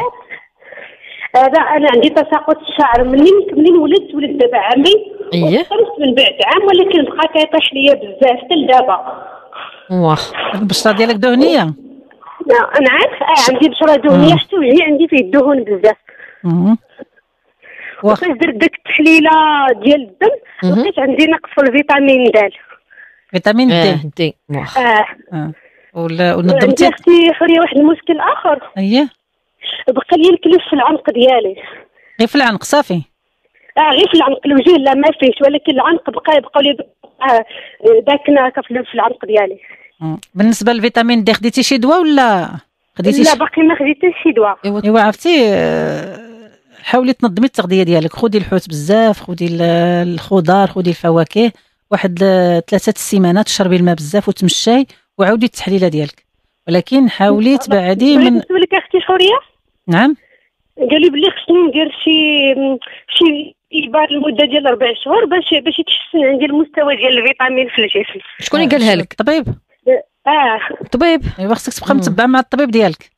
S8: هذا أنا عندي تساقط الشعر منين منين ولدت؟ ولد دابا عامي.
S1: إيه.
S8: من بعد عام ولكن بقى كيطيح ليا بزاف حتى لدابا.
S1: واخ
S5: البشرة ديالك دهنية.
S8: لا أنا عارف آه عندي بشرة دهنية حتى وجهي عندي فيه الدهون بزاف. وفاش درت ديك التحليلة ديال الدم لقيت عندي نقص في الفيتامين د.
S5: فيتامين
S1: د. دي
S8: آه,
S5: آه. ولا ونظمتي
S8: أختي حريه واحد المشكل آخر.
S5: اييه
S8: بقى لي الكلف في العنق ديالي.
S5: غير في العنق صافي.
S8: آه غير في العنق الوجه لا ما فيش ولكن العنق بقى يبقى لي آه داكنة في العنق ديالي.
S5: بالنسبة للفيتامين دي خديتي شي دواء ولا
S8: خديتي لا باقي ما خديتش شي دواء.
S5: إيوا عرفتي آه، حاولي تنظمي التغذية ديالك. خذي الحوت بزاف خذي الخضار خذي الفواكه. واحد ثلاثة السيمانات تشربي الماء بزاف وتمشاي وعاودي التحليلة ديالك. ولكن حاولي تبعدي من
S8: لك أختي حوريه
S5: نعم.
S8: قال لي بلي خصني ندير شي شي ابار لمده ديال أربع شهور باش باش يتحسن عندي المستوى ديال الفيتامين في الجسم.
S1: شكون اللي قالها لك؟
S5: طبيب.
S8: آه.
S1: الطبيب
S5: أيوا خصك تبقى متبع مع الطبيب ديالك.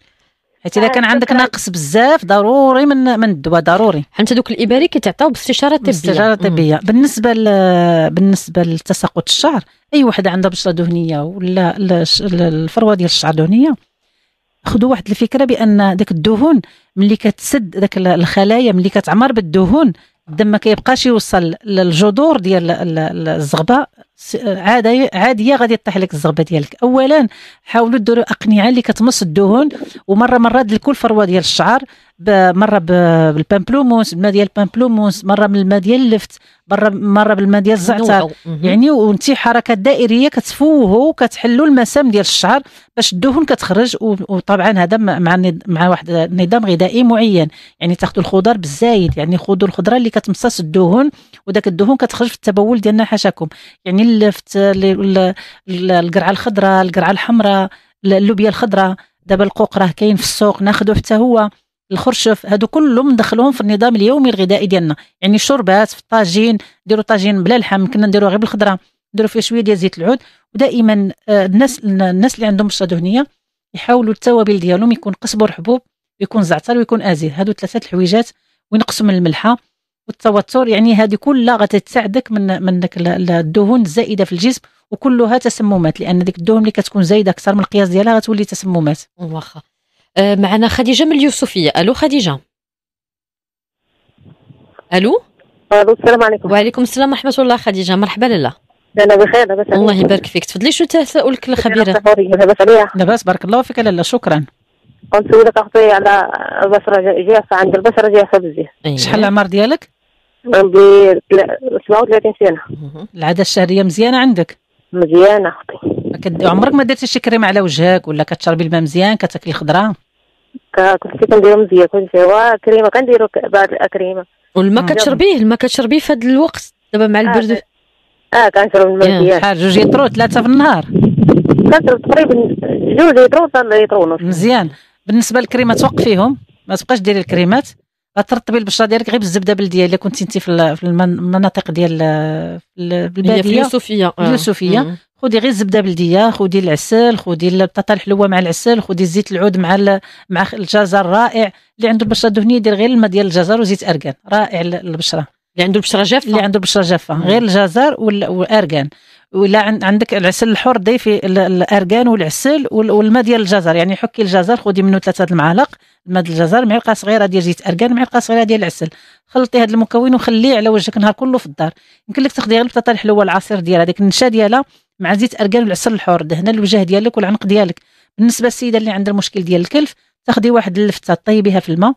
S5: حيت إذا كان عندك ناقص بزاف ضروري من من الدواء ضروري.
S1: حتى دوك الاباري كيتعطاو باستشارة طبية.
S5: باستشارة طبية. بالنسبة بالنسبة لتساقط الشعر أي وحده عندها بشرة دهنية ولا الفروة ديال الشعر دهنية خذوا واحد الفكرة بأن داك الدهون ملي كتسد داك الخلايا ملي كتعمر بالدهون الدم ما كيبقاش يوصل للجذور ديال الزغبة. عاديه عادية غادي طيح لك الزغبه ديالك. اولا حاولوا ديروا أقنعة اللي كتمص الدهون ومره مرة دلكوا الفروه ديال الشعر مرة بال pamplemousse بالماء ديال ال pamplemousse مرة من الماء ديال اللفت مره مرة بالماء ديال الزعتر. يعني وانت حركات دائرية كتفوحوا وكتحلوا المسام ديال الشعر باش الدهون كتخرج. وطبعا هذا مع مع واحد نظام غذائي معين. يعني تاخذوا الخضر بالزايد يعني خذوا الخضرة اللي كتمصص الدهون وداك الدهون كتخرج في التبول ديالنا حاشاكم. يعني اللفت القرعة الخضراء القرعة الحمراء اللوبيا الخضراء. دابا القوق راه كاين في السوق ناخذه حتى هو. الخرشف هادو كلهم ندخلوهم في النظام اليومي الغذائي ديالنا. يعني الشربات في الطاجين نديروا طاجين بلا لحم كنا نديروه غير بالخضره نديروا فيه شوية ديال زيت العود. ودائما آه، الناس الناس اللي عندهم بشره دهنيه يحاولوا التوابل ديالهم يكون قزبر حبوب ويكون زعتر ويكون ازير هادو ثلاثة الحويجات وينقصوا من الملحة. والتوتر يعني هذه كلها غتساعدك من من داك الدهون الزائدة في الجسم وكلها تسممات لأن ديك الدهون اللي كتكون زايدة أكثر من القياس ديالها غتولي تسممات.
S1: واخا. آه، معنا خديجة من اليوسفية. ألو خديجة.
S8: ألو. ألو السلام عليكم.
S1: وعليكم السلام ورحمة الله خديجة. مرحبا لاله
S9: أنا بخير لاباس
S1: الله يبارك فيك. تفضلي شو تساؤلك الخبيرة؟
S9: لاباس عليا.
S5: لاباس بارك الله فيك. لاله شكرا.
S9: ونسولك أختي على البصره جافه عند البصره جافه بزاف.
S1: أيه.
S5: شحال العمر ديالك؟
S9: عندي 37 سنة.
S5: العادة الشهرية مزيانة عندك؟
S9: مزيانة
S5: أختي. عمرك ما درتي شي كريم على وجهك ولا كتشربي الماء مزيان كتاكلي الخضره
S9: كنت كنديرو مزيان كل شيء وكريمة كنديرو بعض الكريمه
S1: والماء كتشربيه؟ الماء كتشربيه في هذا الوقت؟ دابا مع البرد؟
S9: آه كنشرب الماء مزيان.
S5: شحال جوج litro ثلاثة في النهار؟
S9: كنشرب تقريبا جوج ولا لتر ونص.
S5: مزيان. بالنسبة للكريمات توقفيهم ما تبقاش ديري الكريمات. غترطبي البشرة ديالك غير بالزبدة بلدية إلا كنتي انت في المناطق ديال
S1: الباديه في اليوسفيه
S5: في اليوسفيه خذي غير الزبده بلدية خذي العسل خذي البطاطا الحلوة مع العسل خذي زيت العود مع مع الجزر رائع. اللي عنده البشرة دهنيه يدير غير الماء ديال الجزر وزيت اركان رائع للبشره
S1: اللي عنده البشرة جافة.
S5: اللي عنده البشرة جافة. غير الجزر والاركان ولا عندك العسل الحر ضيفي الاركان والعسل والماء ديال الجزر. يعني حكي الجزر خذي منه ثلاثة المعالق. الماء ديال الجزر معلقة صغيرة ديال زيت اركان معلقة صغيرة ديال العسل. خلطي هذا المكون وخليه على وجهك النهار كله في الدار. يمكن لك تاخذي غير البطاطا الحلوة العصير ديالها. ديك النشا ديالها مع زيت اركان والعسل الحر. دهنا الوجه ديالك والعنق ديالك. بالنسبة للسيدة اللي عندها المشكل ديال الكلف تاخذي واحد اللفتة طيبيها في الماء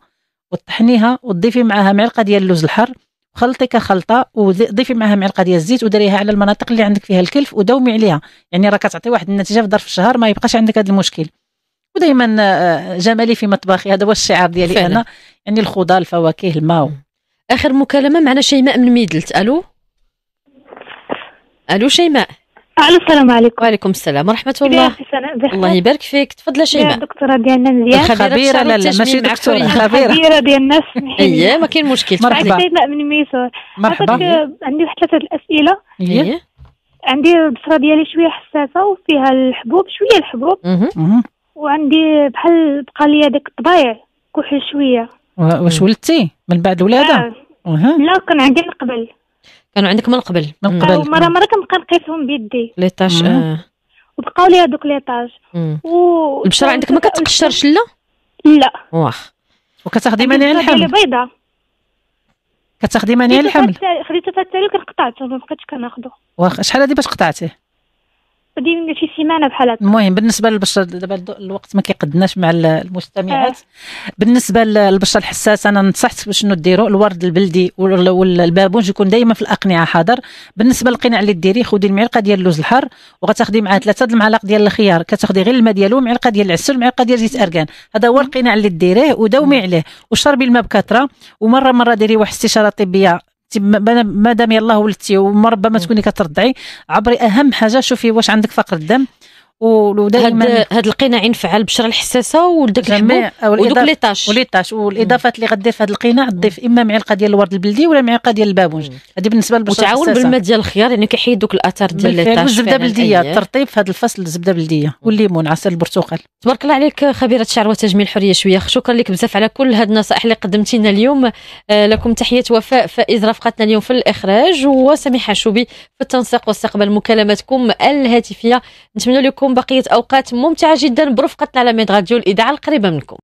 S5: وطحنيها وتضيفي معها معلقة ديال اللوز الحر خلطي كخلطه وضيفي معها معلقة ديال الزيت ودريها على المناطق اللي عندك فيها الكلف ودومي عليها. يعني راه كتعطي واحد النتيجة في ظرف الشهر ما يبقاش عندك هذا المشكل. ودائما آه، جمالي في مطبخي هذا هو الشعار ديالي فعلا. أنا. يعني الخضار الفواكه الماء.
S1: آخر مكالمة معنا شيماء من ميدلت. ألو؟ ألو شيماء.
S10: ألو السلام عليكم.
S1: وعليكم السلام ورحمة الله. الله يبارك فيك. تفضل شيماء.
S10: الدكتوره ديالنا مزيان
S5: خبيره لا لا ماشي دكتورة. خبيره
S10: خبيره ديال الناس. [laughs]
S1: اييه ما كاين مشكل.
S5: مرحبا.
S10: شيماء من ميسور؟
S5: مرحبا.
S10: عندي واحد ثلاثة الأسئلة.
S1: اييه
S10: عندي البصره ديالي شوية حساسة وفيها الحبوب شوية الحبوب. وعندي بحال بقى لي داك الطبايع كحل شوية.
S5: واش ولدتي؟ من بعد الولادة؟
S10: آه. لا كان عندي من قبل.
S1: كانوا عندك من قبل؟
S5: من قبل.
S10: مرة مرة كنبقى نقيسهم بيدي.
S1: لي طاش آه.
S10: وبقاو لي هذوك لي طاج
S1: و البشره عندك ما كتقشرش لا؟
S10: لا.
S1: واخ.
S5: وكتاخدي منيع الحمل.
S10: بيضاء.
S5: كتاخدي منيع الحمل.
S10: خديته حتى التالي كنقطعته ما بقيتش كناخذه
S5: واخ شحال هادي باش قطعتيه؟
S10: ديما شي سيمانة بحال هكا.
S5: المهم بالنسبة للبشره دابا الوقت ما كيقدناش مع المستمعات. آه. بالنسبة للبشره الحساسه أنا نصحت شنو ديروا الورد البلدي والبابونج يكون دائما في الأقنعة حاضر. بالنسبة للقناع اللي ديري خذي المعلقة ديال اللوز الحار وغتاخدي معاه ثلاثة المعالق ديال الخيار. كتاخدي غير الماء ديالو معلقة ديال العسل معلقة ديال زيت اركان هذا هو القناع اللي ديريه وداومي عليه. وشربي الماء بكثرة. ومرة مرة ديري واحد استشارة طبية ما دام يلاه ولدتي وربما تكوني كترضعي عبري أهم حاجة شوفي واش عندك فقر الدم.
S1: ودائما هاد القناع ينفع البشره الحساسة وداك الحبوب ودوك لي طاش
S5: ولي طاش والاضافات اللي غدير في هاد القناع تضيف إما معلقة ديال الورد البلدي ولا معلقة ديال البابونج. هذه بالنسبة للبشره
S1: وتعاون بالماء ديال الخيار يعني كيحيد دوك الأثار ديال لي طاش
S5: والزبدة بلدية الترطيب في هذا الفصل الزبدة بلدية والليمون عسل البرتقال.
S1: تبارك الله عليك خبيرة الشعر وتجميل حريه شوية. شكرا لك بزاف على كل هاد النصائح اللي قدمتي لنا اليوم. آه لكم تحية وفاء. فائز رافقتنا اليوم في الإخراج وسميحة شوبي في التنسيق واستقبال مكالماتكم الهاتفية. نتمنى لكم بقية أوقات ممتعة جدا برفقتنا على ميد راديو الإذاعة القريبة منكم.